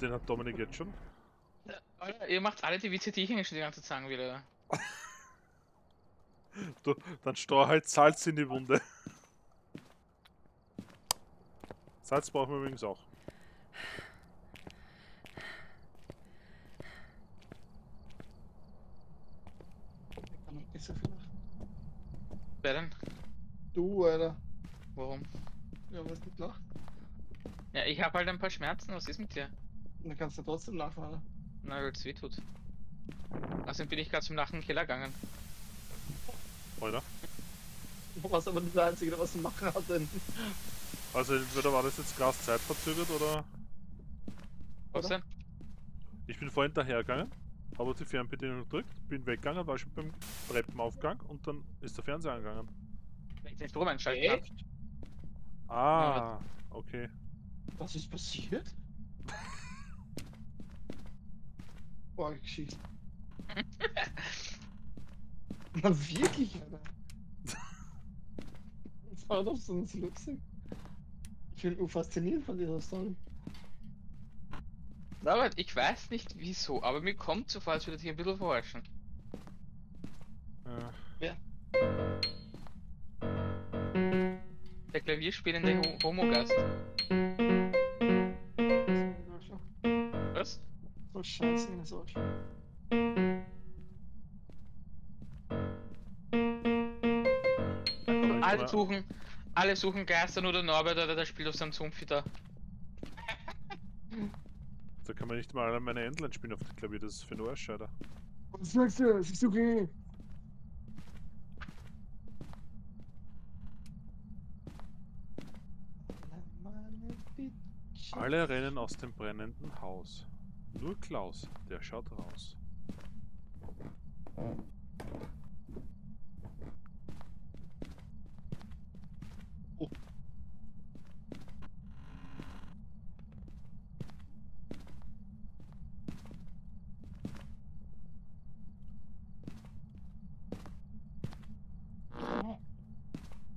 Den hat Dominik jetzt schon. Alter, ihr macht alle die Witze, die ich Ihnen schon die ganze Zeit sagen will, oder? Du, dann streu halt Salz in die Wunde. Salz brauchen wir übrigens auch. Ich kann nicht so viel lachen. Wer denn? Du, Alter. Warum? Ja, was nicht lacht. Ja, ich habe halt ein paar Schmerzen, was ist mit dir? Dann kannst du trotzdem lachen, Alter. Na, weil es weh tut. Außerdem bin ich gerade zum Lachen in den Keller gegangen. Oder? Du warst aber nicht der Einzige, der was zu machen hat, denn. Also entweder war das jetzt Gras zeitverzögert oder Was denn? ich bin vorhin dahergegangen, habe die Fernbedienung gedrückt, bin weggegangen, war schon beim Treppenaufgang und dann ist der Fernseher angegangen. Wenn ich den Strom einschalten hab. Echt? Ah, okay. Was ist passiert? Boah, Geschichte. Na, wirklich, Alter. Das war doch so so lustig. Ich bin nur fasziniert von dieser Story. Norbert, ich weiß nicht wieso, aber mir kommt so vor, als würde ich ein bisschen verarschen. Äh, Der Klavierspielende Ho Homogast. Was? So scheiße in das Arsch. Alle suchen, alle suchen Geister, nur der Norbert, oder der spielt auf seinem Sumpf da. da kann man nicht mal alle meine Endline spielen auf dem Klavier, das ist für einen Arsch, Alter. Was sagst du? Das ist okay. Alle rennen aus dem brennenden Haus. Nur Klaus, der schaut raus.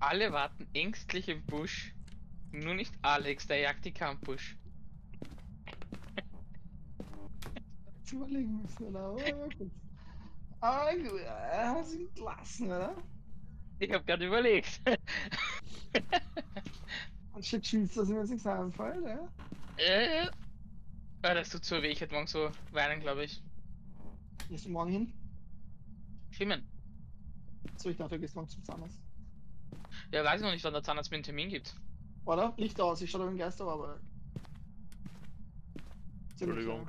Alle warten ängstlich im Busch. Nur nicht Alex, der jagt die Campus. Müssen, oder? Aber gut. Er hat sie gelassen, oder? Ich hab gerade überlegt. Und shit, schießt, dass mir jetzt nichts einfällt, ja? Äh. Ah, das tut so weh, ich hätte morgen so weinen, glaube ich. Gehst du morgen hin? Schwimmen. So, ich dachte, du gehst morgen zum Zahnarzt. Ja, weiß ich noch nicht, wann der Zahnarzt mir einen Termin gibt. Oder? Licht aus, ich schau da im Geister, aber. Entschuldigung.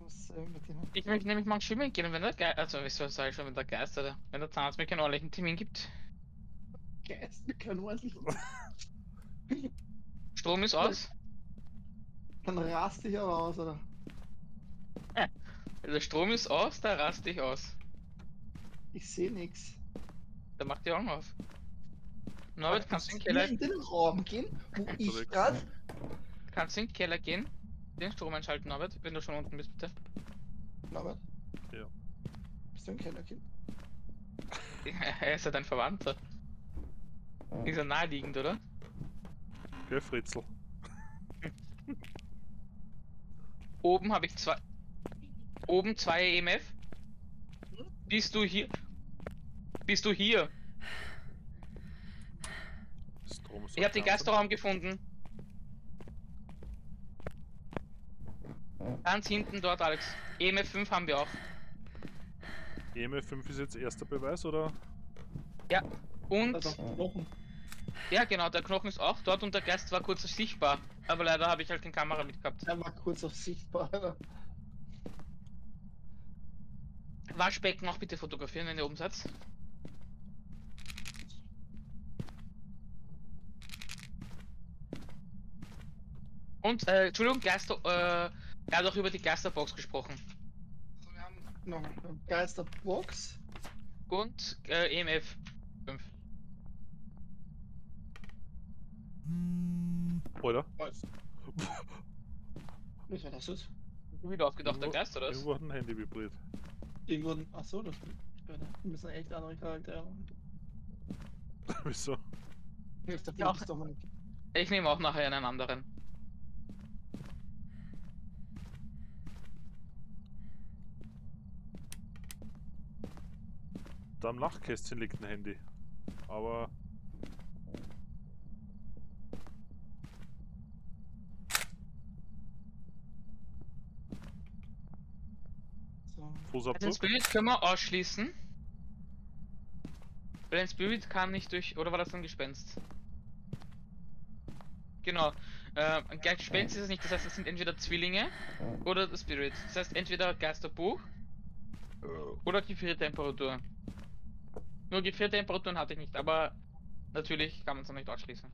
Was äh, mit denen? Ich möchte nämlich morgen schwimmen gehen, und wenn der Geist, also, wieso sag ich schon, wenn der Geist, oder? Wenn der Zahnarzt mir keinen ordentlichen Termin gibt. Geist, wir können ordentlich. Strom ist aus. Dann raste ich aber aus, oder? Der Strom ist aus, da raste ich aus. Ich sehe nix. Da macht die Augen auf. Norbert, kannst du in den Keller, in den Raum gehen, wo ich gerade. kannst du in den Keller gehen? Den Strom einschalten, Norbert, wenn du schon unten bist, bitte. Norbert? Ja. Bist du ein Kellerkind? er ist ja dein Verwandter. Ist ja naheliegend, oder? Gell, Fritzl? Oben habe ich zwei. Oben zwei EMF. Bist du hier? Bist du hier? Ich habe den. Geisterraum gefunden. Ganz hinten dort, Alex. EMF 5 haben wir auch. EMF 5 ist jetzt erster Beweis, oder? Und, Also, Knochen. ja genau, der Knochen ist auch dort und der Geist war kurz sichtbar. Aber leider habe ich halt keine Kamera mitgehabt. Er war kurz auf sichtbar. Waschbecken auch bitte fotografieren, wenn ihr oben seid. Und, äh, Entschuldigung, Geister, äh, er hat auch über die Geisterbox gesprochen. Also, wir haben noch eine Geisterbox. Und, äh, EMF 5. Oder? Nicht, wer das ist. Wieder aufgedacht, der Irgendwo- Geist, oder was? Irgendwo hat ein Handy vibriert. Die wurden. Achso, das. Wir müssen echt andere Charaktere. Wieso? Doch mal nicht. Ich nehme auch nachher einen anderen. Da am Nachtkästchen liegt ein Handy. Aber So. Den. Spirit können wir ausschließen. Weil ein Spirit kann nicht durch. Oder war das ein Gespenst? Genau. Äh, ein Gespenst ist es nicht, das heißt, es sind entweder Zwillinge oder das Spirit. Das heißt, entweder Geisterbuch oder Gefriertemperatur. Nur Gefriertemperaturen hatte ich nicht, aber natürlich kann man es noch nicht ausschließen.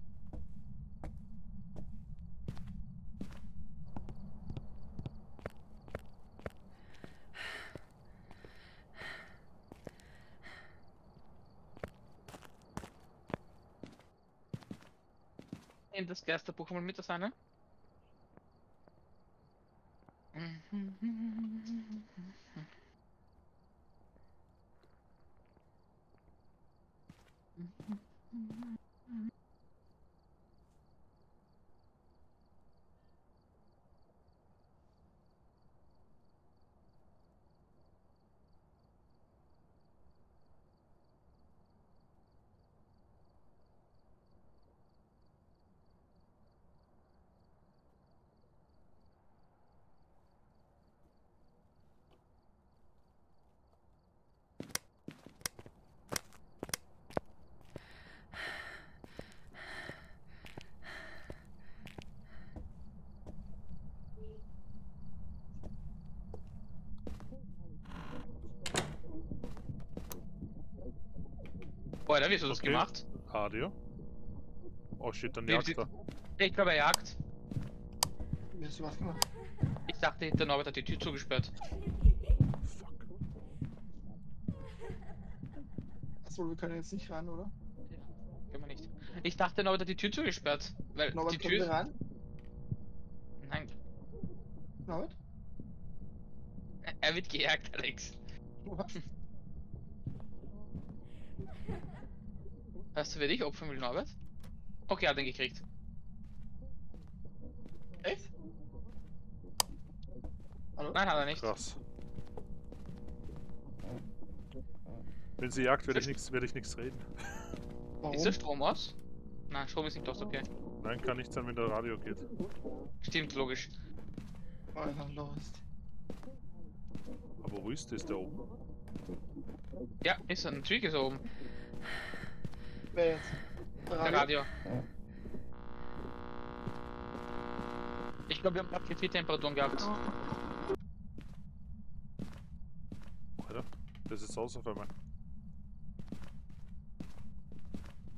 Nimm das Geisterbuch mal mit, das eine. Mm -hmm. Boah, wie hast du das Okay. gemacht? Radio. Oh shit, dann jagt die- er. Ich glaube, er jagt. Wie hast du was gemacht? Ich dachte, der Norbert hat die Tür zugesperrt. Fuck. Achso, wir können jetzt nicht rein, oder? Können wir nicht. Ich dachte, Norbert hat die Tür zugesperrt. Weil Norbert, die können wir Tür. rein? Nein, Norbert? er wird gejagt, Alex. Was? Hast du, wer dich opfern will, Norbert? Okay, hat ihn gekriegt. Echt? Hallo? Nein, hat er nicht. Krass. Wenn sie jagt, werde ich nichts werde ich nichts reden. Warum? Ist der Strom aus? Nein, Strom ist nicht aus, okay. Nein, kann nicht sein, wenn der Radio geht. Stimmt, logisch. Alter, los. Aber wo ist das da oben? Ja, ist er. Natürlich ist er oben. Wer jetzt? Der Radio. Ich glaube, wir haben gerade vier Temperaturen gehabt. Alter, das ist aus auf einmal.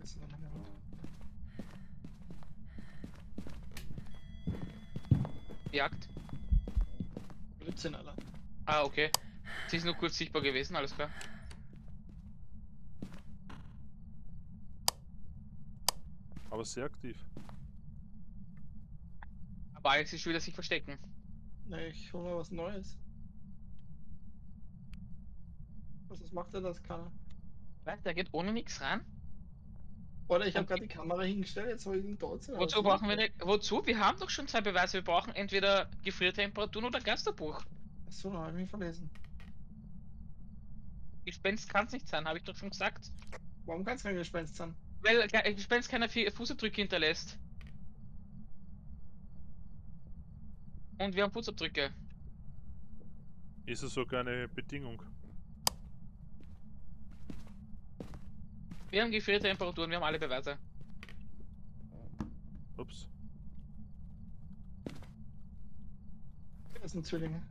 Ist noch nicht mehr? Jagd. Blödsinn, Alter. Ah, okay. Sie ist nur kurz sichtbar gewesen, alles klar. Aber sehr aktiv. Aber Alex ist wieder sich verstecken. Ne, ich hol mal was Neues. Was was macht er das, er? Weißt der geht ohne nichts rein. Oder ich habe gerade die Kamera hingestellt, jetzt soll ich ihn dort sein. Wozu brauchen wir nicht? Wozu? Wir haben doch schon zwei Beweise. Wir brauchen entweder Gefriertemperaturen oder Gasterbuch. Achso, da habe ich mich verlesen. Gespenst kann es nicht sein, habe ich doch schon gesagt. Warum kann es kein Gespenst sein? Weil ke- Gespenst keine Fi- Fußabdrücke hinterlässt. Und wir haben Fußabdrücke. Ist es sogar eine Bedingung? Wir haben Gefriertemperaturen, wir haben alle Beweise. Ups. Das sind Zwillinge.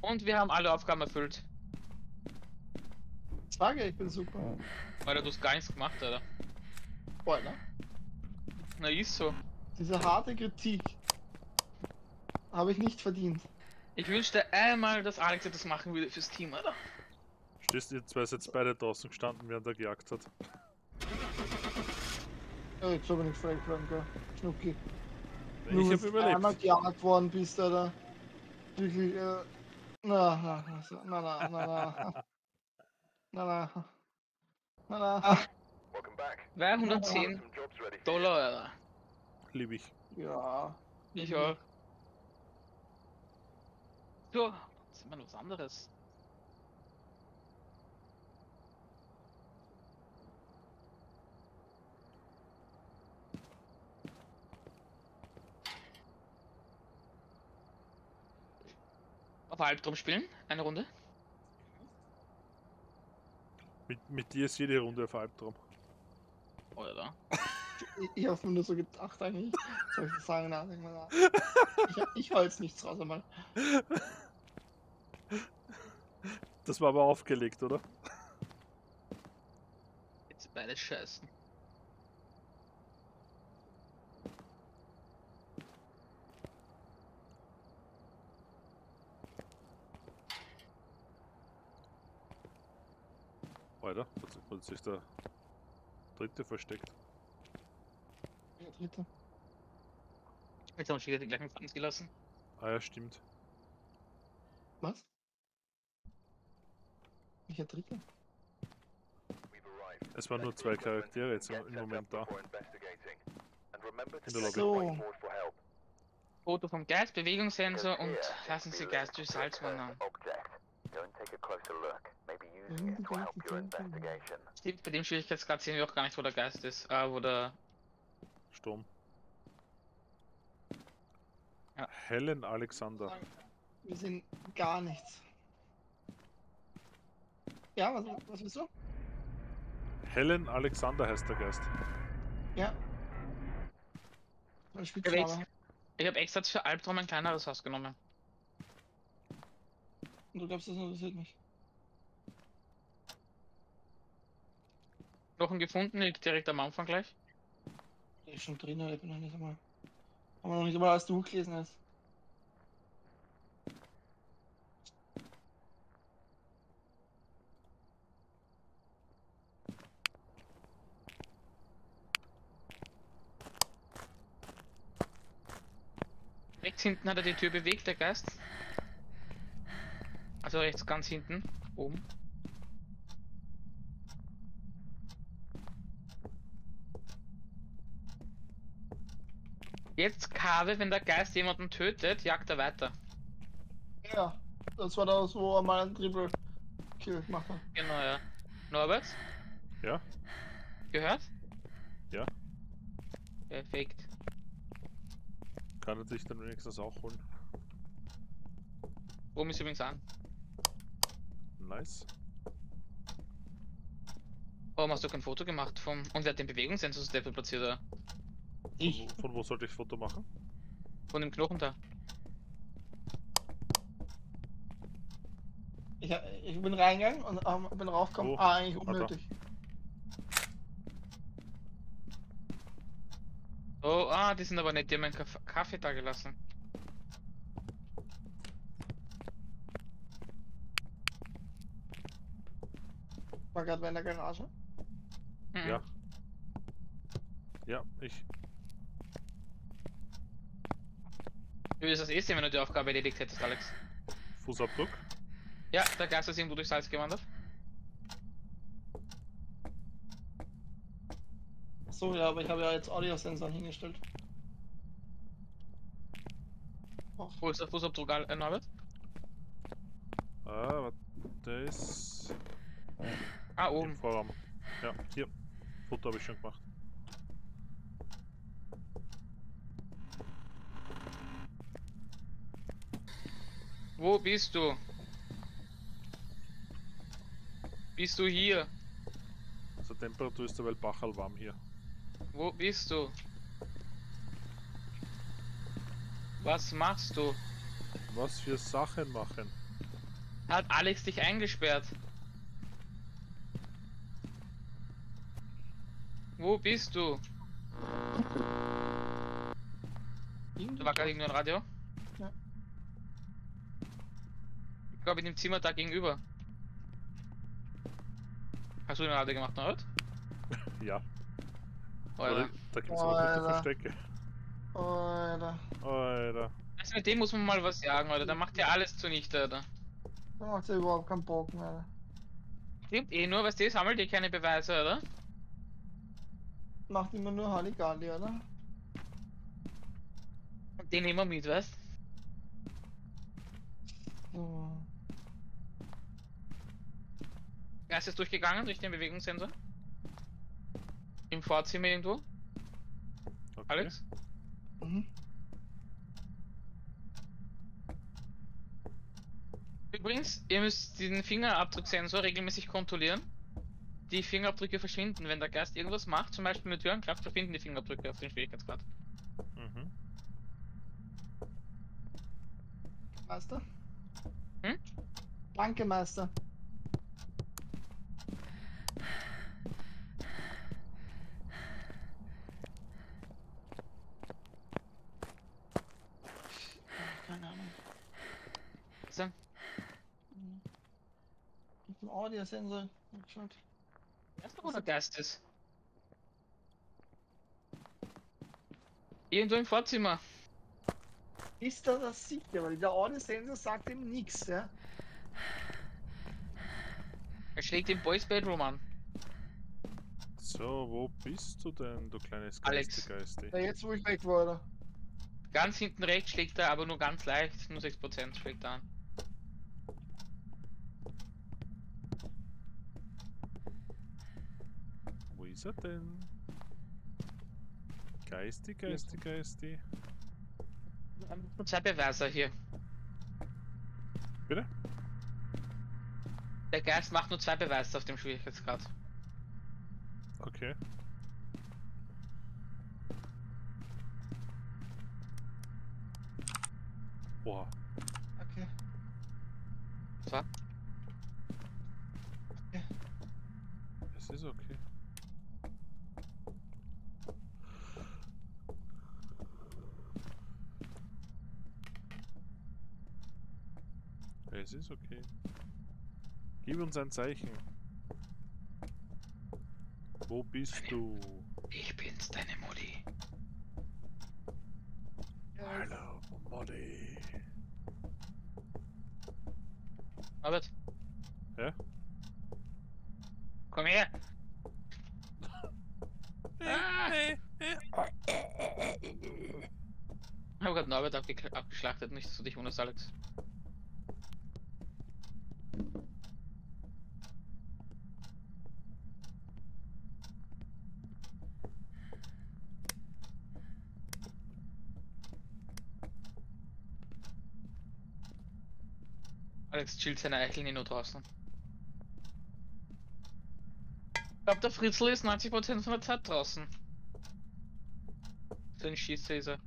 Und wir haben alle Aufgaben erfüllt. Sage, ich bin super. Alter, du hast gar nichts gemacht, Alter. Alter. Na, ist so. Diese harte Kritik habe ich nicht verdient. Ich wünschte einmal, dass Alex etwas machen würde fürs Team, Alter. Stehst ihr zwei jetzt beide draußen gestanden, während er gejagt hat? Ja, jetzt habe ich nichts frei geflogen, gell. Schnucki. Ich Nur hab du einmal überlebt. gejagt worden bist, Alter. Wirklich, äh. Na, na, na, na, na, na, na. Na, na. Na, na. Welcome back. 210 Some jobs ready. Dollar, Alter. Lieb ich. Ja. Ich auch. So, jetzt ist immer noch was anderes. Auf Albtraum spielen? Eine Runde? Mit, mit dir ist jede Runde auf Albtraum. Oder? Ich, ich hab's mir nur so gedacht eigentlich. Soll ich das sagen? Na, denk mal nach. Ich, ich hol's nichts raus einmal. Das war aber aufgelegt, oder? Jetzt beide scheißen. Alter, hat sich- der dritte versteckt. Der dritte. Jetzt haben wir schon wieder die gleichen Fans gelassen. Ah ja, stimmt. Was? Welcher dritte? Es waren nur zwei Charaktere jetzt im, Moment da. In der Lobby. So. Foto vom Geist, Bewegungssensor und lassen Sie Geist durch to a Stimmt, bei dem Schwierigkeitsgrad sehen wir auch gar nicht, wo der Geist ist. Äh, wo der. Sturm. Ja. Helen Alexander. Wir sehen gar nichts. Ja, was, was willst du? Helen Alexander heißt der Geist. Ja. Ich habe extra für Albtraum ein kleineres Haus genommen. Und du glaubst, das interessiert mich. Knochen gefunden, liegt direkt am Anfang gleich. Der ist schon drin, aber ich bin noch nicht einmal. Haben wir noch nicht einmal alles durchgelesen hast. Rechts hinten hat er die Tür bewegt, der Geist. Also rechts ganz hinten, oben. Jetzt Kave, wenn der Geist jemanden tötet, jagt er weiter. Ja, das war das, wo er mal einen Triple Kill gemacht hat. Genau, ja. Norbert? Ja? Gehört? Ja. Perfekt. Kann er dich dann wenigstens auch holen. Oben ist übrigens an. Nice. Warum hast du kein Foto gemacht vom. Und wer hat den Bewegungssensor platziert da? Von, Ich. wo- von wo sollte ich Foto machen? Von dem Knochen da. Ich, ich bin reingegangen und ähm, bin raufgekommen. Wo? Ah, eigentlich unnötig. Oh, ah, die sind aber nicht, die haben einen Kaff Kaffee da gelassen. War gerade in der Garage. Mhm. Ja. Ja, ich. Du würdest das eh sehen, wenn du die Aufgabe erledigt hättest, Alex. Fußabdruck. Ja, der Geist ist irgendwo durch Salz gewandert. So, ja, aber ich habe ja jetzt Audiosensoren hingestellt. Wo ist der Fußabdruck, äh, Norbert? Ah, warte. Der ist Ah, im oben. Vorraum. Ja, hier. Foto habe ich schon gemacht. Wo bist du? Bist du hier? Also Temperatur ist derweil Bachal warm hier. Wo bist du? Was machst du? Was für Sachen machen? Hat Alex dich eingesperrt? Wo bist du? Da war gerade irgendwo ein Radio. Ja. Ich glaube in dem Zimmer da gegenüber. Hast du den Radio gemacht, Norbert? Ja. Alter. Oder, da gibt es Oh, auch gute Alter. Verstecke. Alter. Alter. Also mit dem muss man mal was jagen, Alter. Der macht ja alles zunichte, Alter. Da macht ja überhaupt keinen Bock mehr. Stimmt eh nur, was die sammelt ihr keine Beweise, oder? Macht immer nur Halligalli, oder? Den nehmen wir mit, weißt So. Erst ist durchgegangen durch den Bewegungssensor. Im Vorzimmer irgendwo. Okay. Alex? Mhm. Übrigens, ihr müsst den Fingerabdrucksensor regelmäßig kontrollieren. Die Fingerabdrücke verschwinden. Wenn der Geist irgendwas macht, zum Beispiel mit Türen klappt, verschwinden die Fingerabdrücke auf den Schwierigkeitsgrad. Mhm. Meister? Hm? Danke, Meister. Keine Ahnung. So. Mit dem Audiosensor. Weißt du, wo der Geist ist? Irgendwo im Vorzimmer. Ist er das sicher? Weil der Audiosensor sagt ihm nichts, ja? Er schlägt den Boys Bedroom an. So, wo bist du denn, du kleines Alex. Ja, jetzt wo ich weg war, oder? Ganz hinten rechts schlägt er, aber nur ganz leicht. Nur 6% schlägt er an. Wo ist er denn? Geisti, Geisti, Geisti. Nur zwei Beweise hier. Bitte? Der Geist macht nur zwei Beweise auf dem Schwierigkeitsgrad. Okay. Oha. Okay. Was war? Es ist okay. Es ist okay. Gib uns ein Zeichen. Wo bist du? Ich bin's, deine Mutti. Hallo, Body. Albert? Ja? Komm her! Ah! Ich habe gerade Norbert abge abgeschlachtet, nicht dass du dich wunderst, Alex. Alex chillt seine Eicheln nur draußen. Ich glaube, der Fritzl ist 90% von der Zeit draußen. So ein Schießer ist er.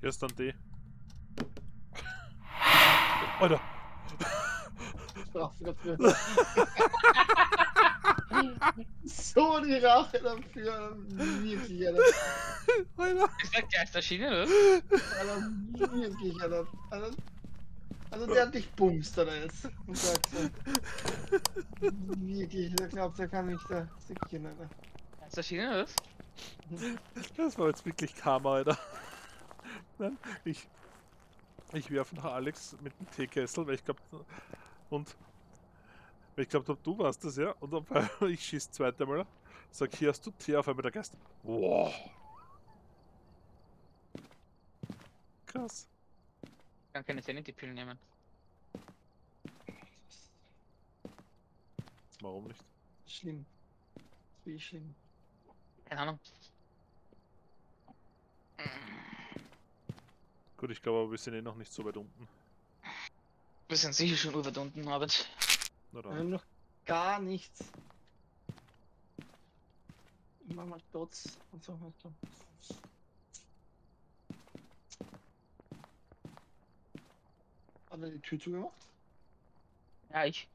Hier ist dann die. Alter, Strafe dafür. so die Rache dafür. Wirklich, Alter. Alter. Ist der Geist erschienen, oder? Alter, wirklich, Alter. Alter. Also der hat dich bumst, Alter, jetzt. Und sagt so. Wirklich, der glaubt, der kann mich da sicken, Alter. Geist erschienen, oder? Das war jetzt wirklich Karma, Alter. Ich, ich werfe nach Alex mit dem Teekessel, weil ich glaube, und weil ich glaube, du warst das, ja, und auf einmal, ich schieß zweite Mal, sag, hier hast du Tee, auf einmal der Geist. Wow. Krass. Ich kann keine Sanity-Pillen nehmen. Warum nicht? Schlimm. Wie schlimm. Keine Ahnung. Gut, ich glaube aber, wir sind eh noch nicht so weit unten. Wir sind sicher schon über unten, Arbeit. Dann. haben noch gar nichts. Immer mal Dots und so weiter. Hat er die Tür zugemacht? Ja, ich.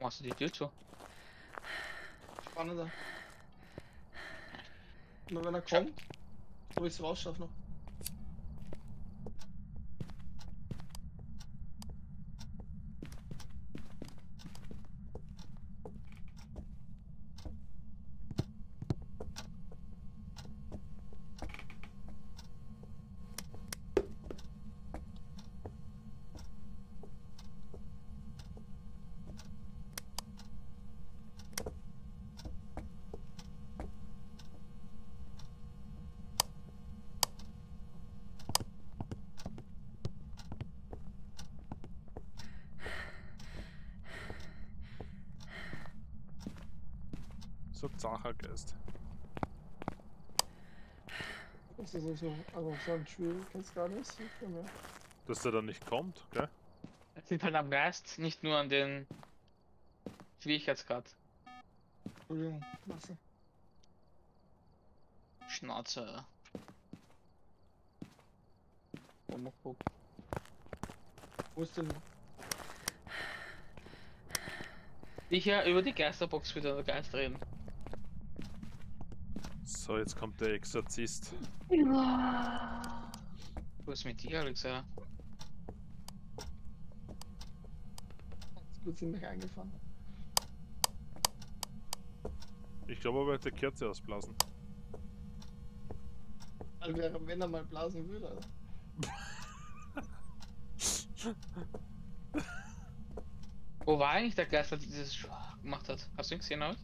Machst du die Tür zu? Spannender. Nur wenn er kommt, so ich es rausschaffe noch. So Zachergeist. Das ist also, so ein Schwierigkeitsgrad ist. Für mich. Dass der dann nicht kommt, gell? Es liegt halt am Geist, nicht nur an den Schwierigkeitsgrad. Entschuldigung, Masse. Schnauze. Wo ist denn? Sicher über die Geisterbox wieder der Geist reden. So, jetzt kommt der Exorzist. Was ist mit dir, Alexa? Gut ziemlich eingefahren. Ich glaube aber, er hat die Kerze ausblasen. Also wäre, wenn er mal blasen würde. Wo war eigentlich der Geist, der dieses gemacht hat? Hast du ihn gesehen, aus?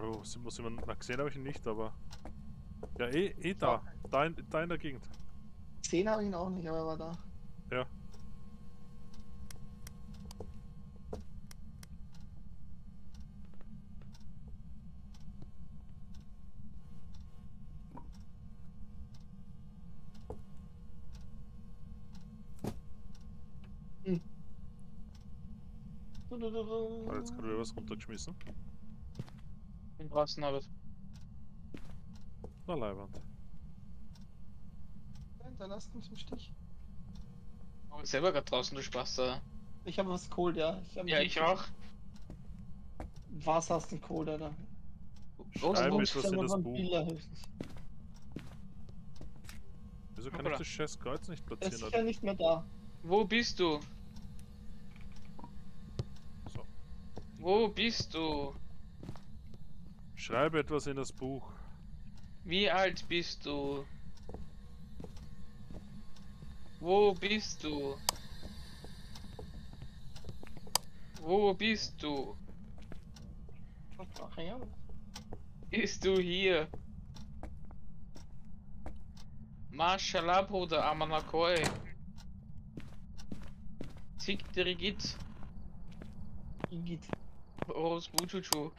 Oh, sie muss jemand na, gesehen habe ich ihn nicht, aber. Ja, eh, eh da. Da in, da in der Gegend. Gesehen habe ich ihn auch nicht, aber er war da. Ja. Hat jetzt gerade wieder was runtergeschmissen. Bin draußen, aber Na, Leiband. Da lasst uns im Stich. aber selber gerade draußen, du Spaß da. Ich habe was geholt, ja. Ich hab Ja, ich auch. Was hast du geholt, Alter? Wo ist Schreiben wo? ist was in das Buch. Wieso kann Hoppala. ich das scheiß Kreuz nicht Er ist platzieren? sicher Alter? nicht mehr da. Wo bist du? So. Wo bist du? Schreibe etwas in das Buch. Wie alt bist du? Wo bist du? Wo bist du? Bist du hier? Mashallah, Bruder, Amanakoi. Sik Dirigit Igitt. Ros Buchuchu.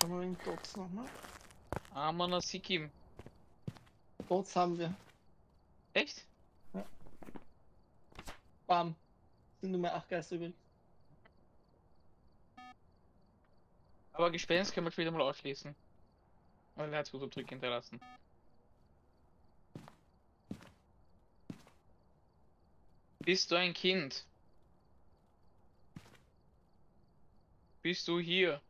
Schauen wir in Dots nochmal. Amana Sikim. Dots haben wir. Echt? Bam. Sind nur mehr 8 Geister übrig. Aber Gespenst können wir wieder mal ausschließen. Weil er hat Fußabdrücke hinterlassen. Bist du ein Kind? Bist du hier?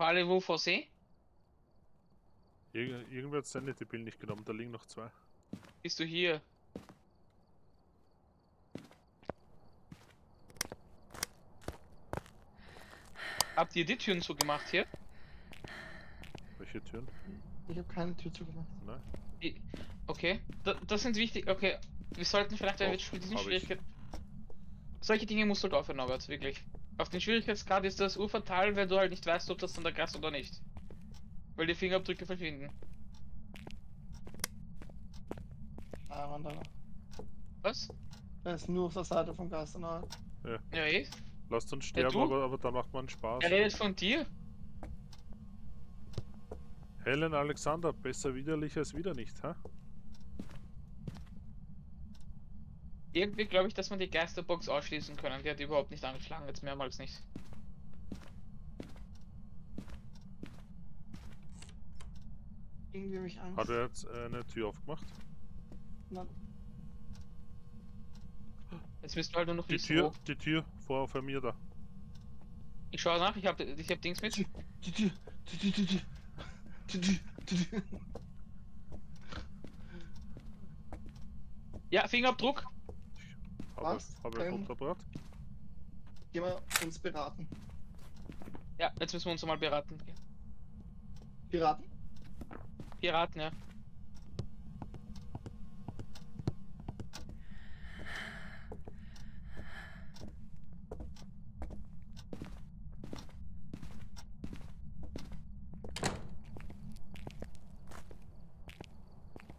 Parlez-vous français? Ir irgendwer hat Sanity Bill nicht genommen, da liegen noch zwei. Bist du hier? Habt ihr die Türen so gemacht hier? Welche Türen? Ich habe keine Tür zugemacht. Nein? Okay, da, das sind wichtig. Okay, wir sollten vielleicht, wenn wir mit diesen. Schwierigkeiten. Solche Dinge musst du halt aufhören, Norbert, wirklich. Auf den Schwierigkeitsgrad ist das urfatal, wenn du halt nicht weißt, ob das dann der Gast oder nicht. Weil die Fingerabdrücke verschwinden. Ah, da. Was? Er ist nur auf der Seite vom Geisternahe. Ja, eh. Lasst uns sterben, du? aber, aber da macht man Spaß. Er redet von dir. Helen Alexander, besser widerlich als wieder nicht, ha? Irgendwie glaube ich, dass man die Geisterbox ausschließen können. Die hat überhaupt nicht angeschlagen, jetzt mehrmals nicht. Irgendwie hab ich Angst. Hat er jetzt eine Tür aufgemacht? Nein. Jetzt müsst du halt nur noch Die wissen, Tür, wo. die Tür vor, vor mir da. Ich schaue nach, ich habe ich hab Dings mit. Die Tür, die Tür, die Tür, die Tür, die Tür, die Tür. Ja, Fingerabdruck. Habe Was? hab ich. Fotoapparat? Gehen wir uns beraten. Ja, jetzt müssen wir uns mal beraten. Piraten? Piraten, ja.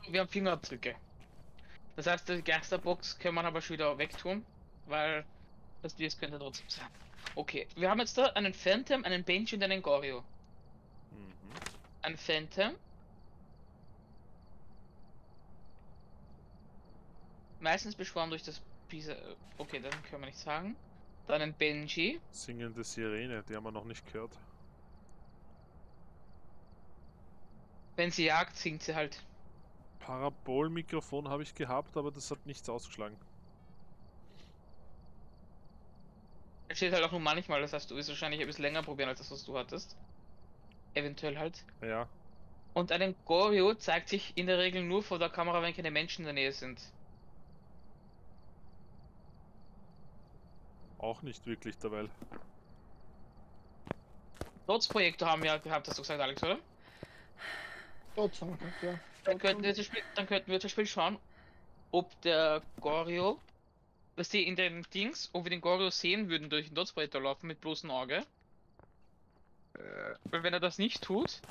Wir haben Fingerabdrücke. Das heißt, die Geisterbox können wir aber schon wieder wegtun, weil das das könnte trotzdem sein. Okay, wir haben jetzt da einen Phantom, einen Bench und einen Gorio. Mhm. Ein Phantom. Meistens beschworen durch das Pisa. Okay, dann können wir nicht sagen. Dann ein Benji. Singende Sirene, die haben wir noch nicht gehört. Wenn sie jagt, singt sie halt. Parabolmikrofon habe ich gehabt, aber das hat nichts ausgeschlagen. Es steht halt auch nur manchmal, das heißt, du wirst wahrscheinlich ein bisschen länger probieren als das, was du hattest. Eventuell halt. Ja, Und einen Gorio zeigt sich in der Regel nur vor der Kamera, wenn keine Menschen in der Nähe sind. auch nicht wirklich derweil. Dots-Projektor haben wir gehabt, hast du gesagt, Alex, oder? Dann könnten, wir zum Spiel, dann könnten wir zum Beispiel schauen, ob der Gorio, was die in den Dings, ob wir den Gorio sehen würden durch den Dotspreiter laufen mit bloßem Auge. Weil wenn er das nicht tut,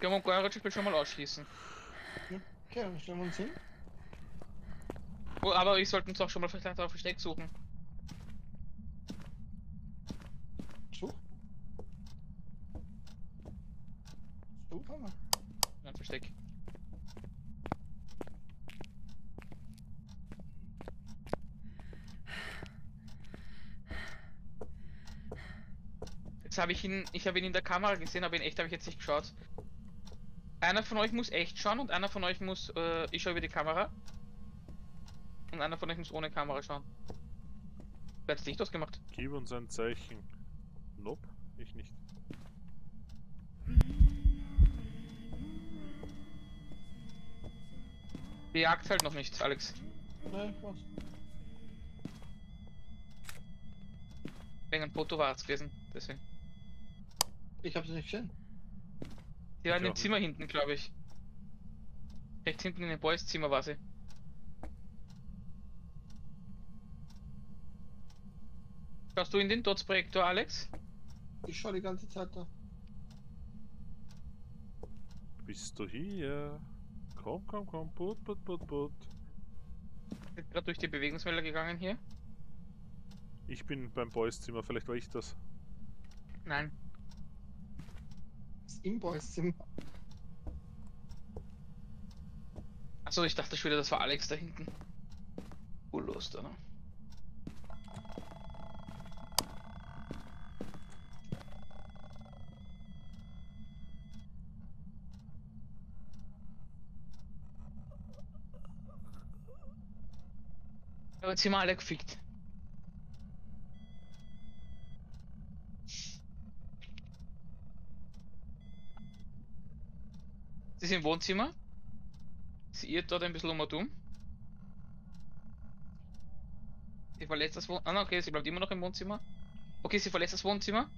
können wir Gorio zum Beispiel schon mal ausschließen. Okay, dann stellen wir uns hin. Oh, aber wir sollten uns auch schon mal vielleicht auf Versteck suchen. Wir. Ein Versteck. Jetzt habe ich ihn, ich habe ihn in der Kamera gesehen, aber in echt habe ich jetzt nicht geschaut. Einer von euch muss echt schauen und einer von euch muss, äh, ich schaue über die Kamera. Und einer von euch muss ohne Kamera schauen. Wer hat das Licht ausgemacht? Gib uns ein Zeichen. Nope, ich nicht. Die jagt halt noch nicht, Alex. Ne, was? Wegen ein Foto war es gewesen, deswegen. Ich hab's nicht gesehen. Die war in dem Zimmer hinten, glaube ich. Rechts hinten in dem Boys Zimmer war sie. Schaust du in den Dots-Projektor, Alex? Ich schau die ganze Zeit da. Bist du hier? Komm, komm, komm, put, put, put, put. Ist gerade durch die Bewegungsmelder gegangen hier? Ich bin beim Boys Zimmer, vielleicht war ich das. Nein. Das im Boyszimmer. Achso, ich dachte schon wieder, das war Alex da hinten. Urlos da, ne? Aber jetzt sind wir alle gefickt. Sie sind im Wohnzimmer. Sie irrt dort ein bisschen um und um. Sie verlässt das Wohnzimmer. Ah, okay, sie bleibt immer noch im Wohnzimmer. Okay, sie verlässt das Wohnzimmer.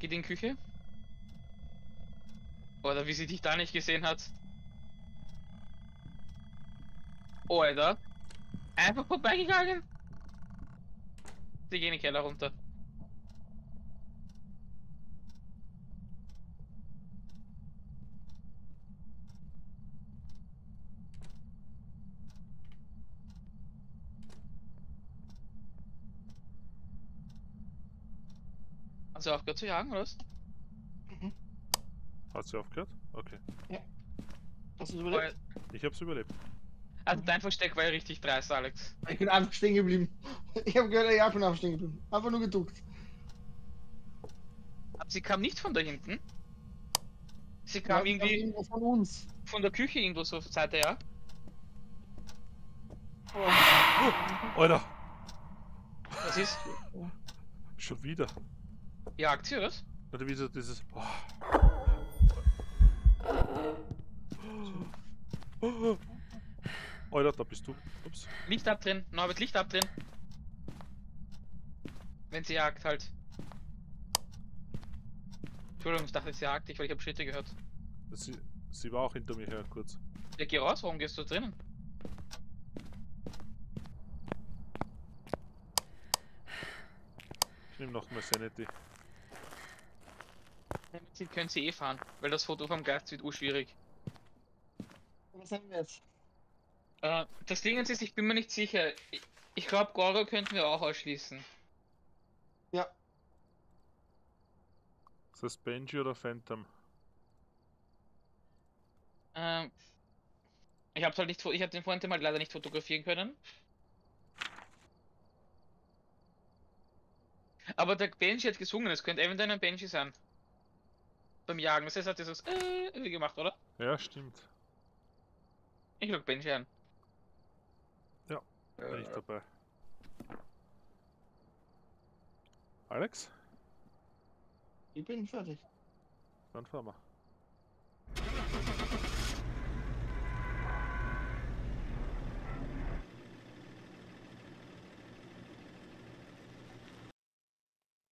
Geht in die Küche. Oder wie sie dich da nicht gesehen hat. Oh, Alter. Einfach vorbeigegangen. Sie gehen in den Keller runter. Hat sie aufgehört zu jagen, oder was? Hat sie aufgehört? Okay. Hast du es überlebt? Ich hab's überlebt. Also dein Versteck war ja richtig dreist, Alex. Ich bin einfach stehen geblieben. Ich habe gehört, ja, ich bin einfach stehen geblieben. Einfach nur geduckt. Aber sie kam nicht von da hinten. Sie Ja, kam irgendwie irgendwo von uns. von der Küche irgendwo so zur Seite, ja? Oh. Alter! Was ist? Schon wieder. Jagt sie, oder? was? Oder wie so dieses. Oh. Alter, da bist du. Ups. Licht abdrehen, Norbert, Licht abdrehen. Wenn sie jagt, halt. Entschuldigung, ich dachte, sie jagt dich, weil ich habe Schritte gehört. Sie, sie war auch hinter mir her, kurz. Ja, geh raus, warum gehst du drinnen? Ich nehme noch mal Sanity. Damit sie können sie eh fahren, weil das Foto vom Geist wird urschwierig. Was haben wir jetzt? Äh, das Ding ist, ich bin mir nicht sicher. Ich, ich glaube, Goro könnten wir auch ausschließen. Ja, Ist das Benji oder Phantom? Ähm, ich hab's halt nicht, ich hab den Freund halt leider nicht fotografieren können. Aber der Benji hat gesungen, es könnte eventuell ein Benji sein. Beim Jagen, das heißt, er hat dieses äh irgendwie gemacht, oder? Ja, stimmt. Ich log Benji an. Bin ich dabei. Alex? ich bin fertig. Dann fahren wir.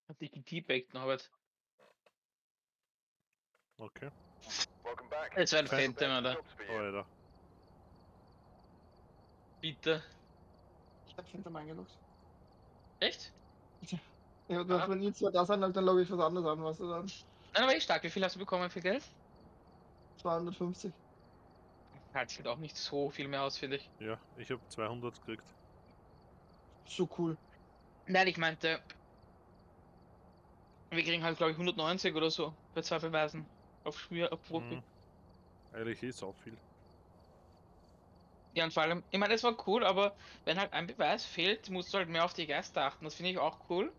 Hat dich geteabagt, Norbert. Okay. Welcome back. Jetzt war ein Phantom, oder? Alter. Bitte. Ich hab Phantom eingeloggt. Echt? Ja, Ah. wenn ihr zwei da seid, dann logge ich was anderes an, was du dann? Nein, aber eh stark. Wie viel hast du bekommen für Geld? 250. Halt sich auch nicht so viel mehr aus, finde ich. Ja, ich habe 200 gekriegt. So cool. Nein, ich meinte. Wir kriegen halt, glaube ich, 190 oder so bei zwei Beweisen. Auf Schmier, auf Profi. Mhm. Eigentlich ist auch viel. Ja, und vor allem, ich meine, es war cool, aber wenn halt ein Beweis fehlt, musst du halt mehr auf die Geister achten. Das finde ich auch cool.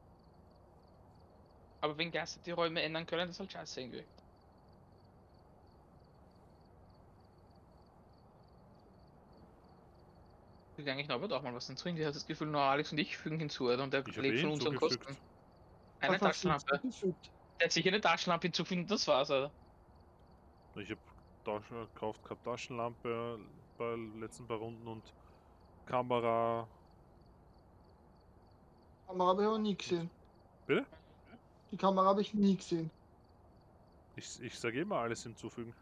Aber wenn Geister die Räume ändern können, das ist halt scheiße irgendwie. Fügt eigentlich Norbert auch mal was hinzu. Ich habe das Gefühl, nur Alex und ich fügen hinzu, oder? Und der Ich lebt eh von unseren. Kosten. Eine du Taschenlampe. Der hat sicher eine Taschenlampe hinzugefügt und das war's, oder? Ich habe Taschen gekauft gehabt, Taschenlampe bei letzten paar Runden und Kamera. Kamera habe ich aber nie gesehen. Bitte? Die Kamera habe ich nie gesehen. Ich, ich sage immer alles hinzufügen.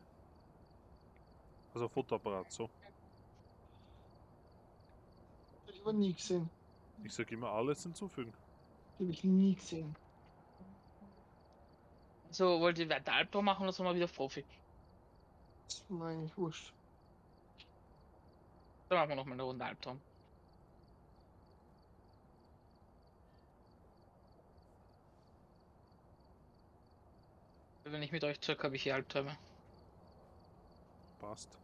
Also Fotoapparat, so. Habe ich aber nie gesehen. Ich sage immer alles hinzufügen. Die habe ich nie gesehen. So, wollt ihr weiter Alpha machen oder sollen wir wieder Profi? Das ist mir eigentlich wurscht. Dann machen wir noch mal eine Runde Albtraum. Wenn ich mit euch zurück habe ich hier Albträume. Passt.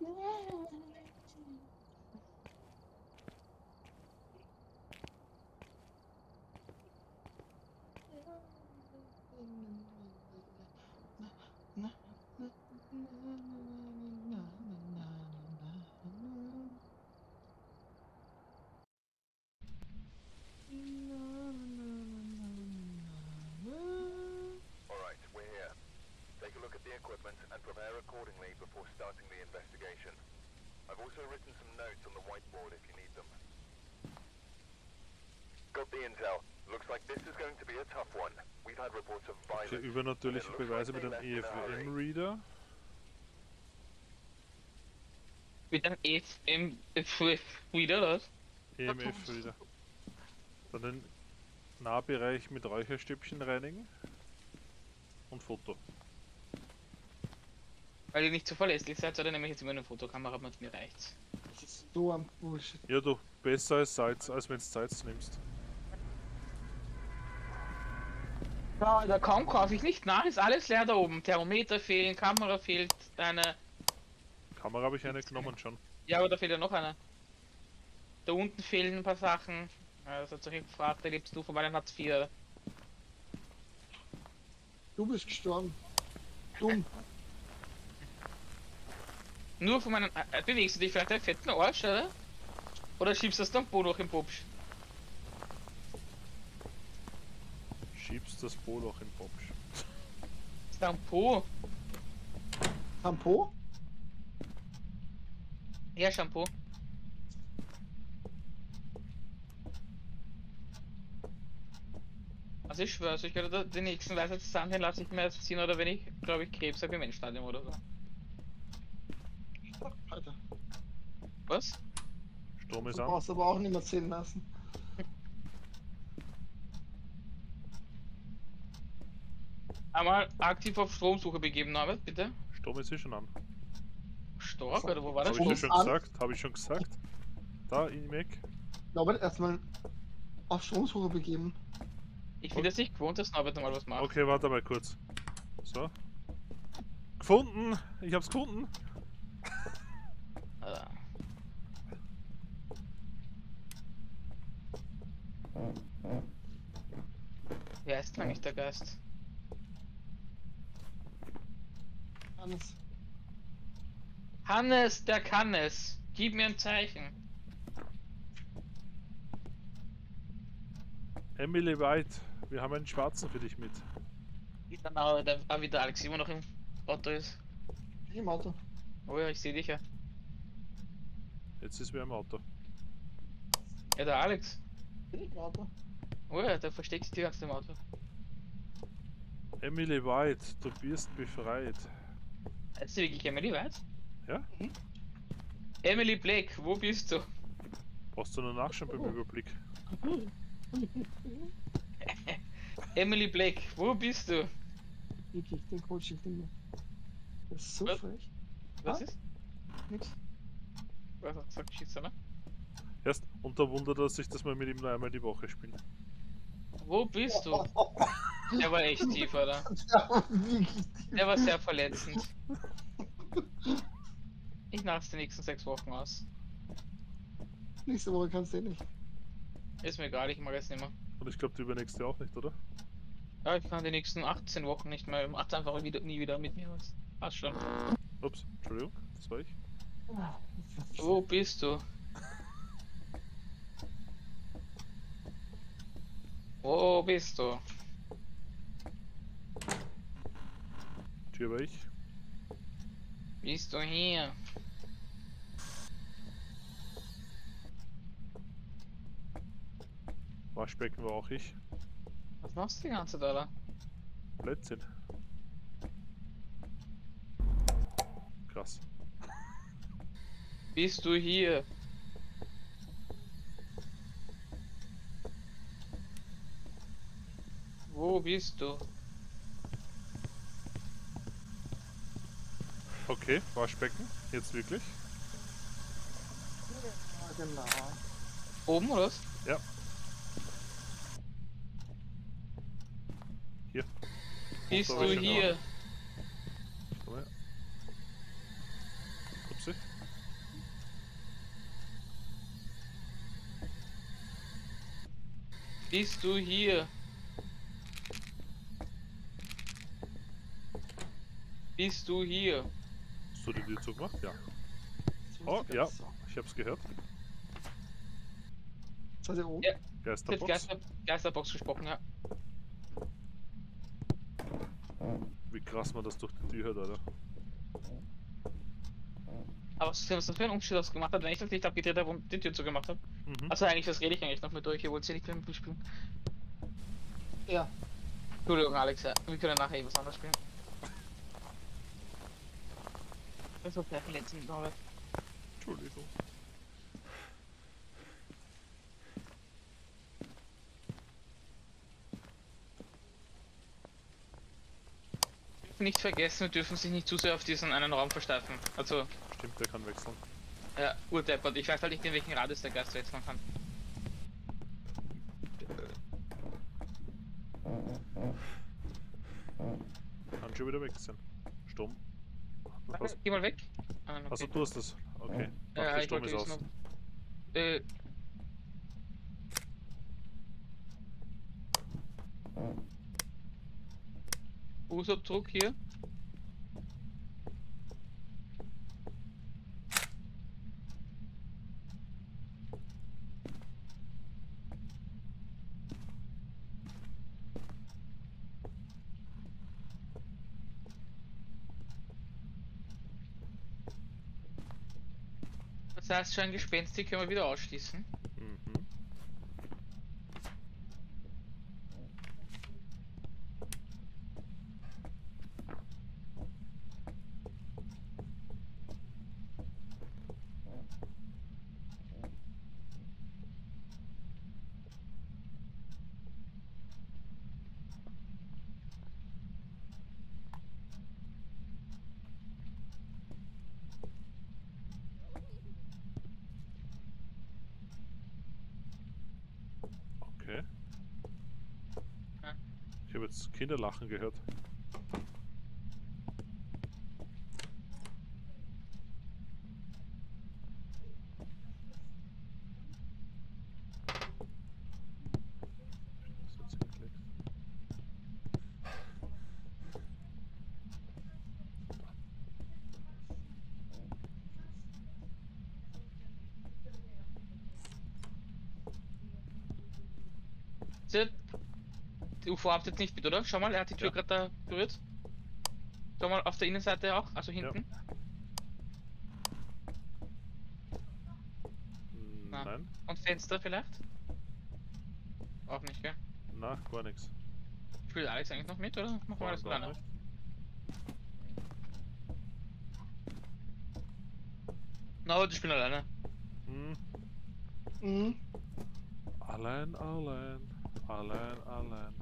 Yeah. Equipment and prepare accordingly before starting the investigation. I've also written some notes on the whiteboard if you need them. Got the intel. Looks like this is going to be a tough one. We've had reports of Okay, violence. übernatürliche it looks Beweise like mit einem. EFM-Reader. Mit einem oder? was? EMF-Reader. Dann den Nahbereich mit Räucherstäbchen reinigen. Und Foto. Weil ihr nicht so verlässlich seid, oder nehme ich jetzt immer eine Fotokamera und mir reicht's. Das ist so ein Bullshit. Ja, du, besser als Salz, als wenn du Salz nimmst. Ja, da kaum kaufe ich nicht nach, ist alles leer da oben. Thermometer fehlen, Kamera fehlt, eine. Kamera habe ich eine genommen schon. Ja, aber da fehlt ja noch eine. Da unten fehlen ein paar Sachen. Also solche gefragt, da lebst du von meinem Hartz IV. Du bist gestorben. Dumm. Nur von meinem. Äh, bewegst du dich vielleicht einen fetten Arsch, oder? Oder schiebst du das Tampon noch im Popsch? Schiebst das Poloch im Popsch. Das Tampon? Shampoo? Ja, Shampoo. Also ich schwör's, ich werde da den nächsten Weisheitszahn lasse ich mir erst ziehen oder wenn ich, glaube ich, Krebs habe im Endstadium oder so. Alter. Was? Strom ist Du an. brauchst aber auch nicht mehr zählen lassen. Einmal aktiv auf Stromsuche begeben, Norbert, bitte. Strom ist eh schon an. Stork, oder wo war das? Habe ich schon an. gesagt? Habe ich schon gesagt? Da, in Mac. Norbert erstmal auf Stromsuche begeben. Ich bin das nicht gewohnt, dass Norbert mal was macht. Okay, warte mal kurz. So. Gefunden! Ich hab's gefunden! Ah. Wer ist eigentlich der Geist? Hannes. Hannes, der kann es. Gib mir ein Zeichen. Emily White, wir haben einen Schwarzen für dich mit. Wie dann auch der, ah, wie der Alex immer noch im Auto ist. Ich im Auto. Oh ja, ich sehe dich ja. Jetzt ist wer im Auto. Ja, der Alex. Bin ich im Auto? Oh ja, der versteckt sich die ganze im Auto. Emily White, du bist befreit. Ist sie wirklich Emily White? Ja? Emily Blake, wo bist du? Brauchst du nur nachschauen beim Überblick. Emily Blake, wo bist du? Wirklich, den Coaching Ding. Das ist so Was? frech. Was Ah? ist? Nix. Hat gesagt, Schießer, ne? Erst unter Wunder, dass ich das mal mit ihm nur einmal die Woche spiele. Wo bist du? Der war echt tief, oder? Der war sehr verletzend. Ich nach's die nächsten sechs Wochen aus. Nächste Woche kannst du eh nicht. Ist mir egal, ich mag es nicht mehr. Und ich glaube, die übernächste auch nicht, oder? Ja, ich kann die nächsten 18 Wochen nicht mehr. Macht einfach wieder, nie wieder mit mir was. Passt schon. Ups, Entschuldigung, das war ich. Wo bist du? Wo bist du? Tür war ich. Bist du hier? Waschbecken war auch ich. Was machst du die ganze Zeit, Alter? Blödsinn. Krass. Bist du hier? Wo bist du? Okay, Waschbecken. Jetzt wirklich. Ja, genau. Oben oder was? Ja. Hier. Bist du hier? Komm her. Upsi. Bist du hier? Bist du hier? Hast du die Tür zugemacht? Ja. Oh, ja. Ich hab's gehört. Seid ihr oben? Ja. Ich hab Geisterbox. Geister, Geisterbox gesprochen, ja. Wie krass man das durch die Tür hört, Alter. Aber was was das für ein Umstand das gemacht hat, wenn ich das Licht abgedreht habe und die Tür zugemacht habe? Mhm. Also eigentlich, das rede ich eigentlich noch mit euch, ihr wollt ja nicht mit mir spielen. Ja. Entschuldigung, Alex, ja. wir können nachher eh was anderes spielen. Das war vielleicht letzten Norbert. Entschuldigung. Nicht vergessen, wir dürfen sich nicht zu sehr auf diesen einen Raum versteifen. Also, Stimmt, der kann wechseln. ja, urdeppert. Ich weiß halt nicht, in welchen Radius der Geist wechseln kann. Kann schon wieder wechseln. Stumm. Warte, Was? Geh mal weg. Ah, okay. Also du hast das. Okay. Mach Ja, wollte ist aus. ob... Äh... Fußabdruck hier. Das heißt, schon ein Gespenst, können wir wieder ausschließen. Mhm. Okay. Ja. Ich habe jetzt Kinderlachen gehört. Das hat sie geklickt. Seht, UV habt jetzt nicht mit, oder? Schau mal, er hat die Tür Ja. gerade da berührt. Schau mal auf der Innenseite auch, also hinten. Mm, Na. Nein, Und Fenster vielleicht? Auch nicht, gell? na, gar nichts. Spielt Alex eigentlich noch mit, oder? Machen wir alles alleine? nicht. Na, aber die spielen alleine. Hm. Mhm. Allein, allein, allein, allein.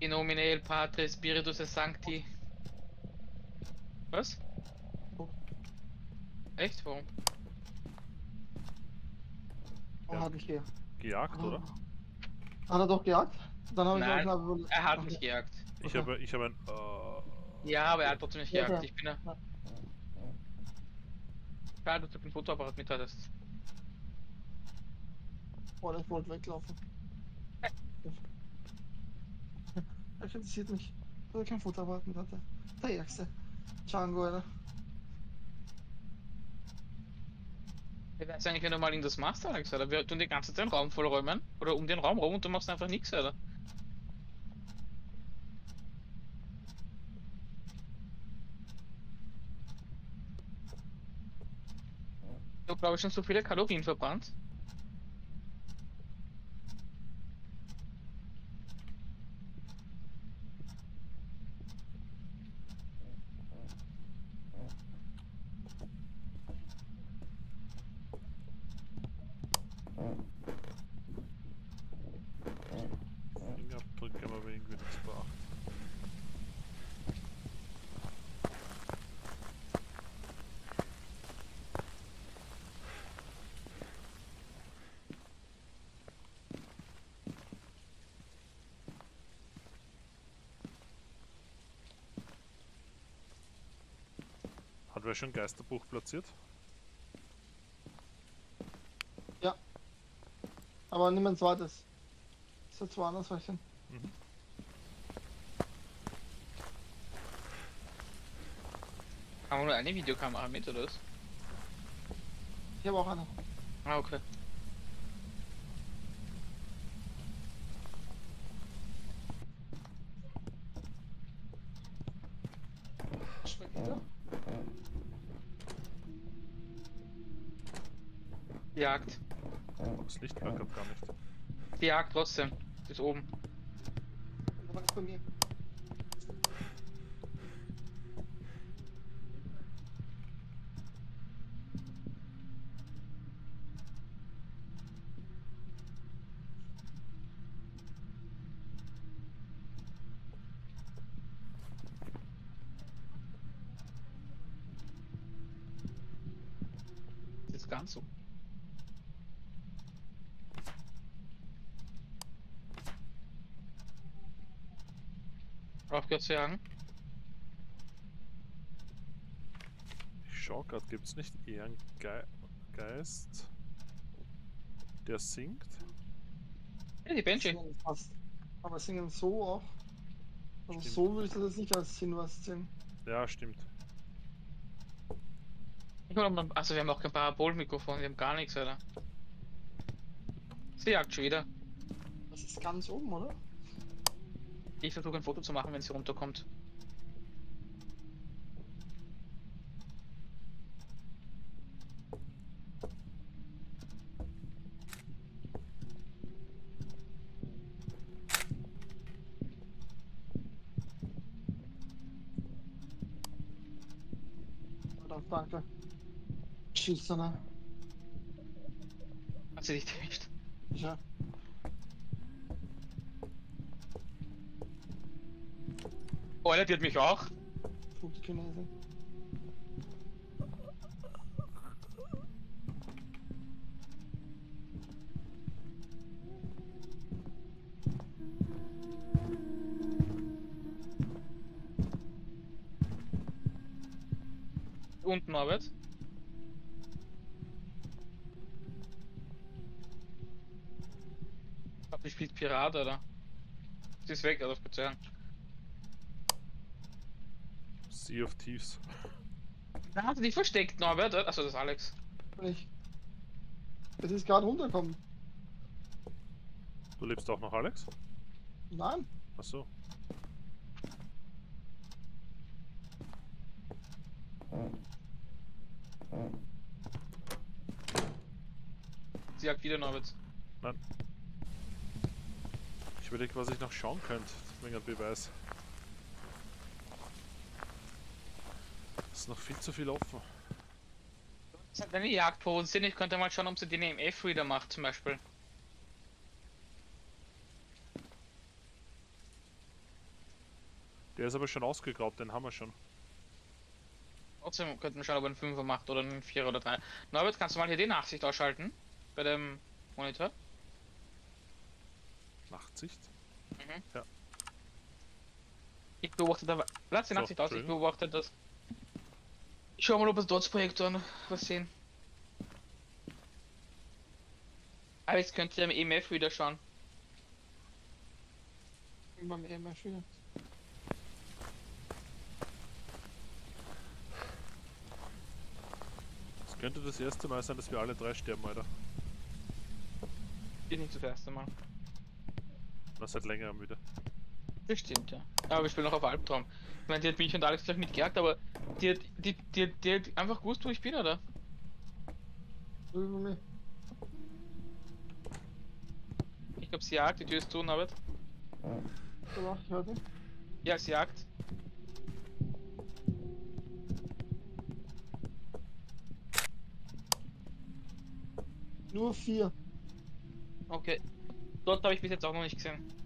In nomine il Patri Spiritus et Sancti. Was? Wo? Echt? Warum? Oh, Ja. hat mich hier. Gejagt, oder? Hat er doch gejagt? Dann habe ich Nein, auch knapp- Er hat mich gejagt. Ich Okay. habe, ich habe ein. Äh, Ja, aber er hat trotzdem nicht Ja, gejagt. ja. Ich bin ja. Ja. Dass du den Fotoapparat mit hattest. Oh, ich wollte weglaufen. Das interessiert mich. Dass er kein Fotoapparat mit hatte. Der Ärgste. Django, Alter. Wie wär's eigentlich, wenn du mal in das machst, Alex, oder? Wir tun die ganze Zeit den Raum vollräumen. Oder um den Raum rum und du machst einfach nichts, oder? Glaube ich, schon so viele Kalorien verbrannt. Fingerabdrücke haben aber irgendwie nicht beachtet. Hat wer schon Geisterbuch platziert? Aber niemand zweites. Ist jetzt woanders was hin. Haben wir nur eine Videokamera mit, oder was? Ich habe auch eine. Ah, okay. Ja. Jagd. Oh, das Licht war grad gar nicht. Die Jagd trotzdem. Bis oben. Bei mir. Ist ganz so. Zu jagen? Grad, gibt's nicht eher einen Ge Geist, der singt? Ja, die Banshee. Fast. Aber singen so auch. Also Stimmt. so würde ich das jetzt nicht als Sinn was sehen. Ja, stimmt. Also wir haben auch kein Parabolmikrofon, wir haben gar nichts, Alter. Sie jagt schon wieder. Das ist ganz oben, oder? Ich versuche ein Foto zu machen, wenn sie runterkommt. Danke. Schießt ne? Hat sie dich erwischt? Ja. Alter, die mich auch. Unten, Norbert. Ich spielt Pirat, oder? Sie ist weg, also Verzeihung. Sea of Thieves. Da hat sie dich versteckt, Norbert. Achso, das ist Alex. Ich. Es ist gerade runtergekommen. Du lebst auch noch, Alex? Nein. Achso. Sie jagt wieder Norbert. Ich überlege, was ich noch schauen könnte. Wegen einem Beweis. Ist noch viel zu viel offen. Das hat eine Jagdposition. Ich könnte mal schauen, ob sie den EMF-Reader macht, zum Beispiel. Der ist aber schon ausgegraut, den haben wir schon. Trotzdem könnten wir schauen, ob er einen 5er macht oder einen 4 oder 3. Norbert, kannst du mal hier den Nachsicht ausschalten? Bei dem Monitor? Nachtsicht? Mhm. Ja. Ich beobachte da. Lass die So, Nachsicht aus, ich beobachte das. Ich schau mal, ob es Dodge-Projektoren was sehen. Aber jetzt könnt ihr am EMF wieder schauen. Beim EMF wieder. Das könnte das erste Mal sein, dass wir alle drei sterben, Alter. Geht nicht das erste Mal. Was seit längerem wieder. Das stimmt, ja. Aber wir spielen noch auf Albtraum. Ich meine, die hat mich und Alex vielleicht nicht gejagt, aber die hat, die, die, die hat einfach gewusst, wo ich bin, oder? Ich glaube, sie jagt, die Tür ist zu, Norbert. Ja, sie jagt. Nur vier. Okay. Dort habe ich bis jetzt auch noch nicht gesehen.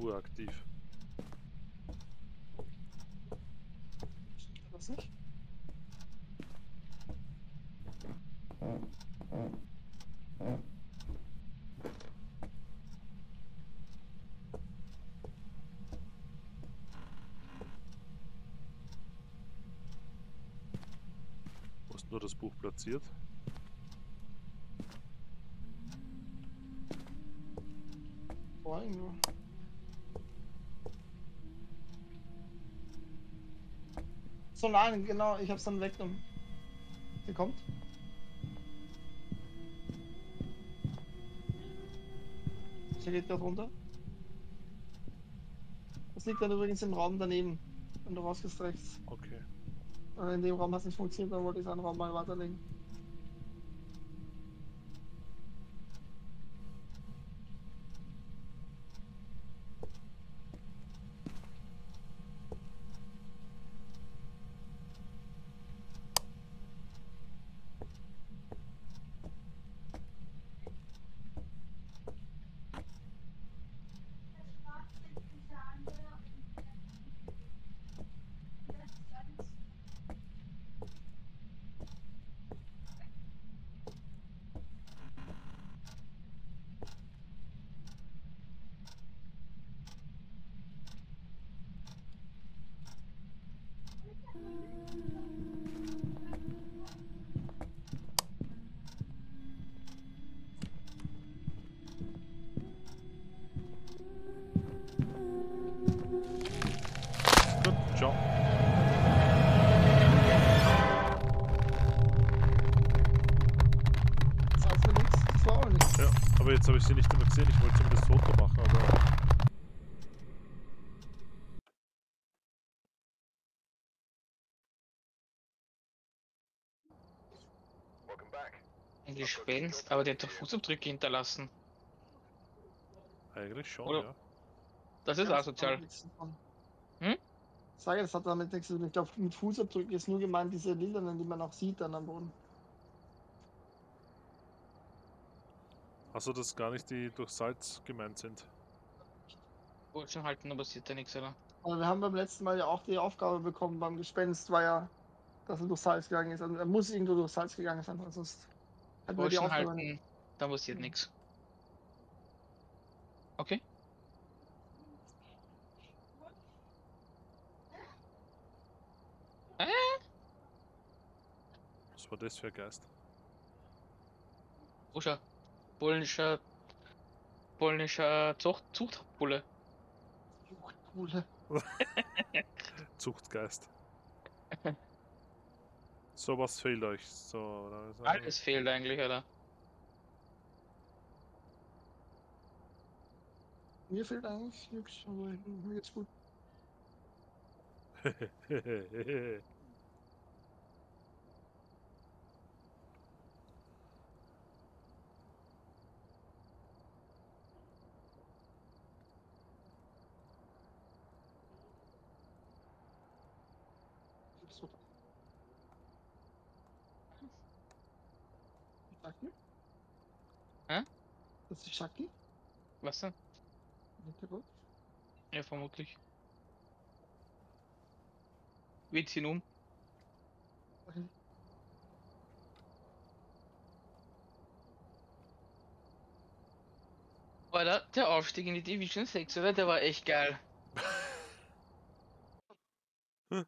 Halt uraktiv. Was nicht? Wo ist nur das Buch platziert? Vorhin nur. So nein, genau, ich hab's dann weggenommen. Sie kommt. Sie geht gerade runter. Das liegt dann übrigens im Raum daneben, wenn du rausgehst rechts. Okay. Äh, In dem Raum hat es nicht funktioniert, dann wollte ich es einen Raum mal weiterlegen. Gesehen. Ich wollte zumindest Foto machen, aber. Welcome back. Ein Gespenst, aber der hat doch Fußabdrücke hinterlassen. Eigentlich schon, Oder- ja. Das ist asozial. Hm? Ich sage, das hat damit nichts zu tun. Ich glaube, mit Fußabdrücken ist nur gemeint diese lilanen, die man auch sieht dann am Boden. Also, dass gar nicht die durch Salz gemeint sind. Wollte schon halten, da passiert ja nichts, oder? Aber wir haben beim letzten Mal ja auch die Aufgabe bekommen beim Gespenst, war ja, dass er durch Salz gegangen ist. Also er muss irgendwo durch Salz gegangen sein, sonst wir Wollte die schon Aufgabe halten, da passiert Mhm. nichts. Okay. Was war das für ein Geist? Usha. Polnischer. Polnischer Zucht, Zuchtbulle. Coole. Zuchtgeist. so was fehlt euch. So, oder? so- Alles fehlt eigentlich, oder? Mir fehlt eigentlich nichts, aber mir geht's gut. So. Shaki? Hä? Das ist Shaki? Was denn? Hintergrund? Ja, vermutlich. Wir ziehen um. Okay. Alter, der Aufstieg in die Division 6, oder? Der war echt geil. Alright,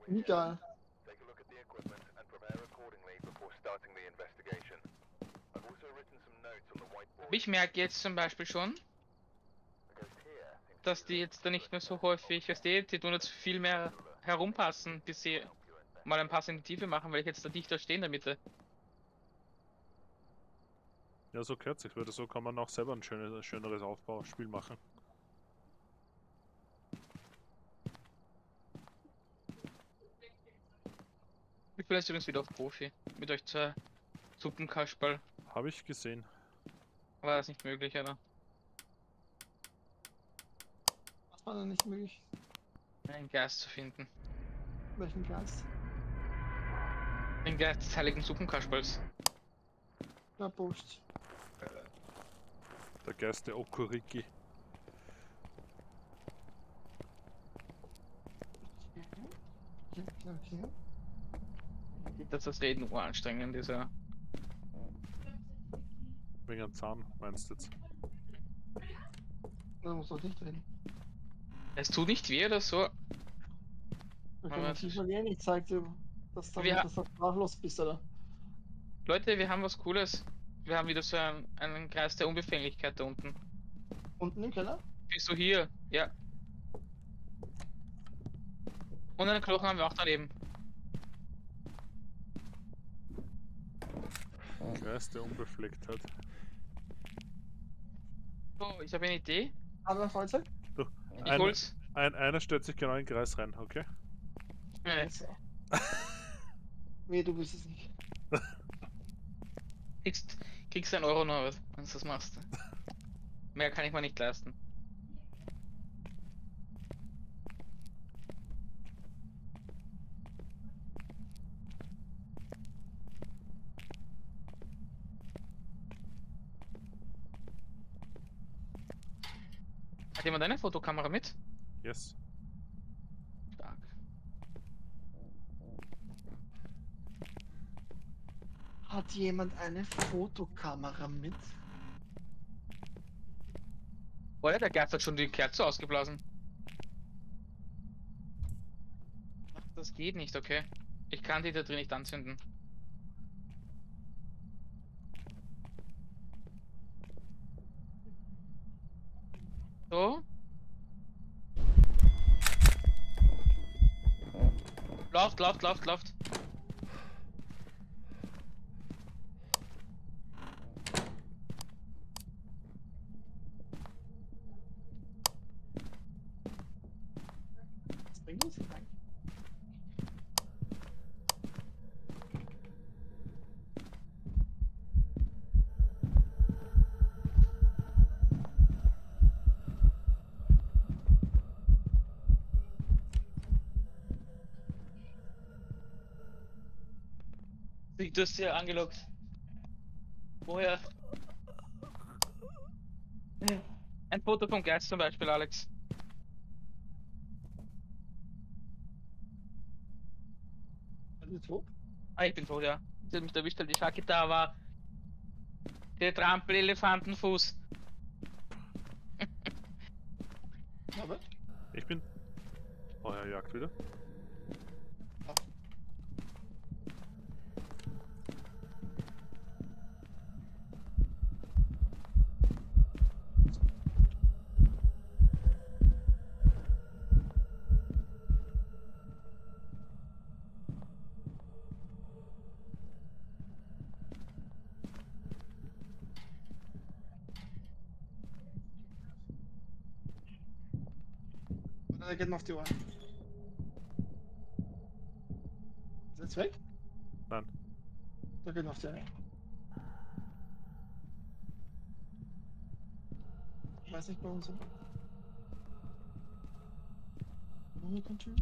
we're Egal. Take a look at the equipment and prepare accordingly before starting the investigation. I've also written some notes on the whiteboard. Aber ich merke jetzt zum Beispiel schon, dass die jetzt da nicht mehr so häufig, du, die tun jetzt viel mehr herumpassen, bis sie mal ein paar in die Tiefe machen, weil ich jetzt da dichter stehe in der Mitte. Ja, so gehört sich, weil so kann man auch selber ein schöneres Aufbauspiel machen. Bin jetzt übrigens wieder auf Profi. Mit euch zwei Suppenkasperl. Habe ich gesehen. War das nicht möglich, oder? Was war denn nicht möglich? Einen Geist zu finden. Welchen Geist? Den Geist des heiligen Suppenkasperls. Ja, Post. Der Geist der Okuriki. Okay, okay, okay. Dass das Reden anstrengend ist, ja. Wegen einem Zahn, meinst du jetzt? Da muss doch nicht reden. Es tut nicht weh oder so. Das viel ist- verlieren. Ich zeig dir, dass du du sprachlos bist, oder? Leute, wir haben was Cooles. Wir haben wieder so einen, einen Kreis der Unbefänglichkeit da unten. Unten im Keller? Bist du hier? Ja. Und einen Knochen haben wir auch daneben. Kreis der Unbeflecktheit. Oh, ich habe eine Idee. Haben wir Feuerzeug? Ich Ein- hol's. Ein, einer stellt sich genau in den Kreis rein, okay? Also. nee, du bist es nicht. kriegst, kriegst einen Euro noch, was, wenn du das machst. Mehr kann ich mir nicht leisten. Hat jemand eine Fotokamera mit? Yes. Stark. Hat jemand eine Fotokamera mit? Oder der Geist hat schon die Kerze ausgeblasen. Ach, Das geht nicht, okay. Ich kann die da drin nicht anzünden. So. Läuft, läuft, läuft. Was bringt das? Nein. Du hast ja angelockt. Woher? Ein Foto vom Geist zum Beispiel, Alex. Tot? Ah, ich bin tot, ja. Sie hat mich erwischt, weil die Schacke da war. Der Trampel-Elefantenfuß. Aber? Ich bin. Oh ja, Jagd wieder. Mir auf die Ohren. Ist jetzt weg? Nein. Mir auf die Ohren. Ich weiß nicht bei uns. No control.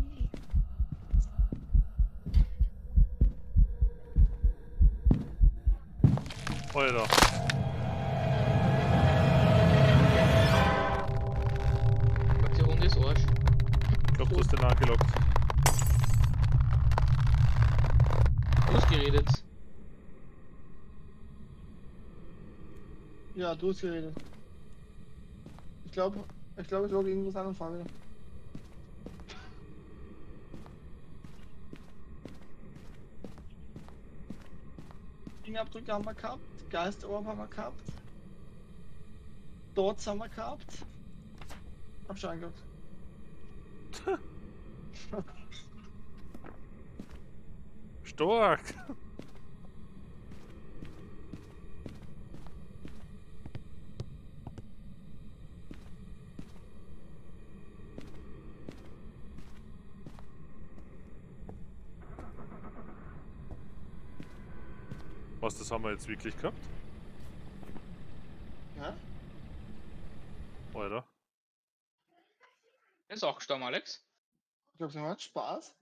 Alter. Ja, du hast geredet. Ich glaube, ich glaube, ich logge irgendwas an und fahre wieder. Fingerabdrücke haben wir gehabt, Geisterorb haben wir gehabt. Dots haben wir gehabt. Hab schon angeguckt. Stark! Was, das haben wir jetzt wirklich gehabt? Ja? Alter. Er ist auch gestorben, Alex. Ich glaube, sie macht Spaß.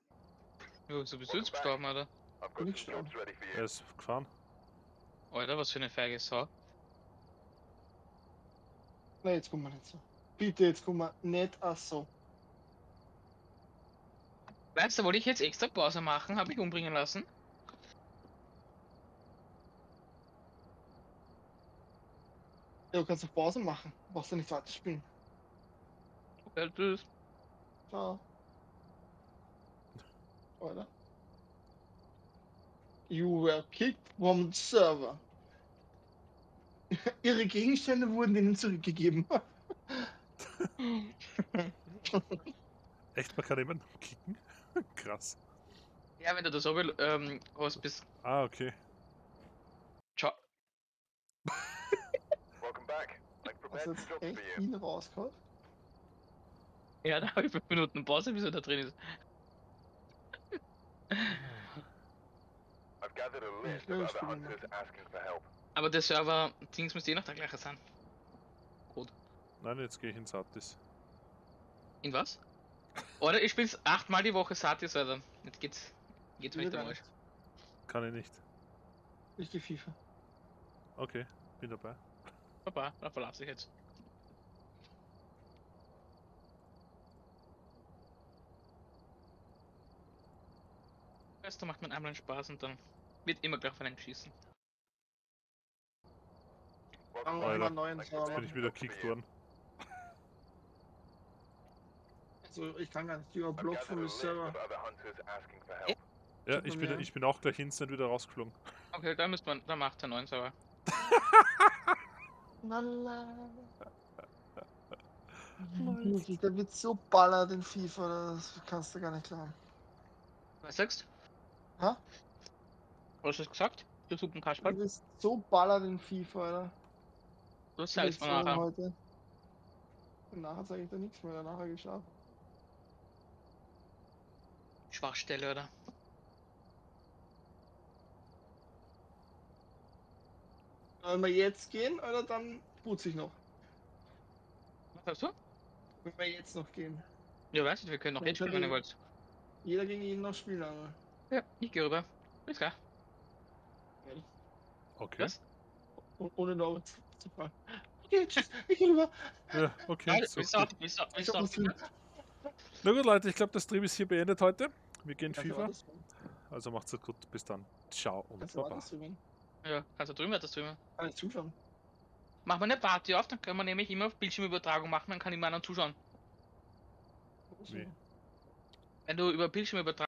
Ja, so bist du jetzt gestorben, Alter. Bin ich you. Er ist gefahren. Alter, was für eine feige Sau. Na, jetzt kommen wir nicht so. Bitte, jetzt kommen wir nicht so. Weißt du, wollte ich jetzt extra Pause machen, habe ich umbringen lassen. Ja, du kannst auf Pause machen. Brauchst du nicht weiter spielen. Ja, tschüss. Ciao. Oder? You were kicked from the server. Ihre Gegenstände wurden ihnen zurückgegeben. Echt, man kann jemanden kicken? Krass. Ja, wenn du das aber ähm, hast, bist. Ah, okay. Ciao. Welcome back. I've Hast du jetzt echt viel rausgehauen? Ja, da habe ich fünf Minuten Pause, wieso da drin ist. I've gathered a list Ja, of ich other bin hunters asking for help. Aber der Server-Dings müsste eh noch der gleiche sein. Nein, jetzt gehe ich ins Artis. In was? Oder ich spiel's achtmal die Woche Satis, Alter. Jetzt geht's. Geht's recht gar am nicht. Arsch. Kann ich nicht. Ich geh FIFA. Okay, bin dabei. Papa, da verlasse ich jetzt. Weißt du, macht man einmal einen Spaß und dann wird immer gleich auf einen schießen. Einen neuen Jetzt bin ich wieder gekickt worden. Also, ich kann gar nicht. A the list server. Ja, ich bin, ich bin auch gleich instant wieder rausgeflogen. Okay, da müsste man, da macht er neuen Server. Lala. Wirklich, Der wird so ballert in FIFA, das kannst du gar nicht glauben. Was sagst Hä? Was hast du gesagt? Du suchen Du Kasperl? bist so ballert in FIFA, Alter. Das Ich zeigst bin du froh nachher. Heute. Und nachher zeige ich dir nichts mehr, nachher geschlafen. Schwachstelle, oder? Wenn wir jetzt gehen, oder dann putze ich noch. Was sagst du? Wenn wir jetzt noch gehen. Ja, weißt du, wir können noch jetzt spielen, wenn ihr wollt. Jeder gegen jeden noch spielen, Alter. Ja, ich gehe rüber. Bis klar. Okay. Was? Oh- Ohne Norbert zu- zu fragen. Okay, tschüss, ich geh rüber. Ja, okay. Nein, so willst du hab auch, was zu- Na gut, Leute, ich glaube, der Stream ist hier beendet heute. Wir gehen FIFA. Also macht's gut. Bis dann. Ciao und baba. Ja, kannst du drüben, weiter drüben. Kann ich zuschauen? Machen wir eine Party auf, dann können wir nämlich immer auf Bildschirmübertragung machen, dann kann immer einer zuschauen. Wie? Wenn du über Bildschirmübertragung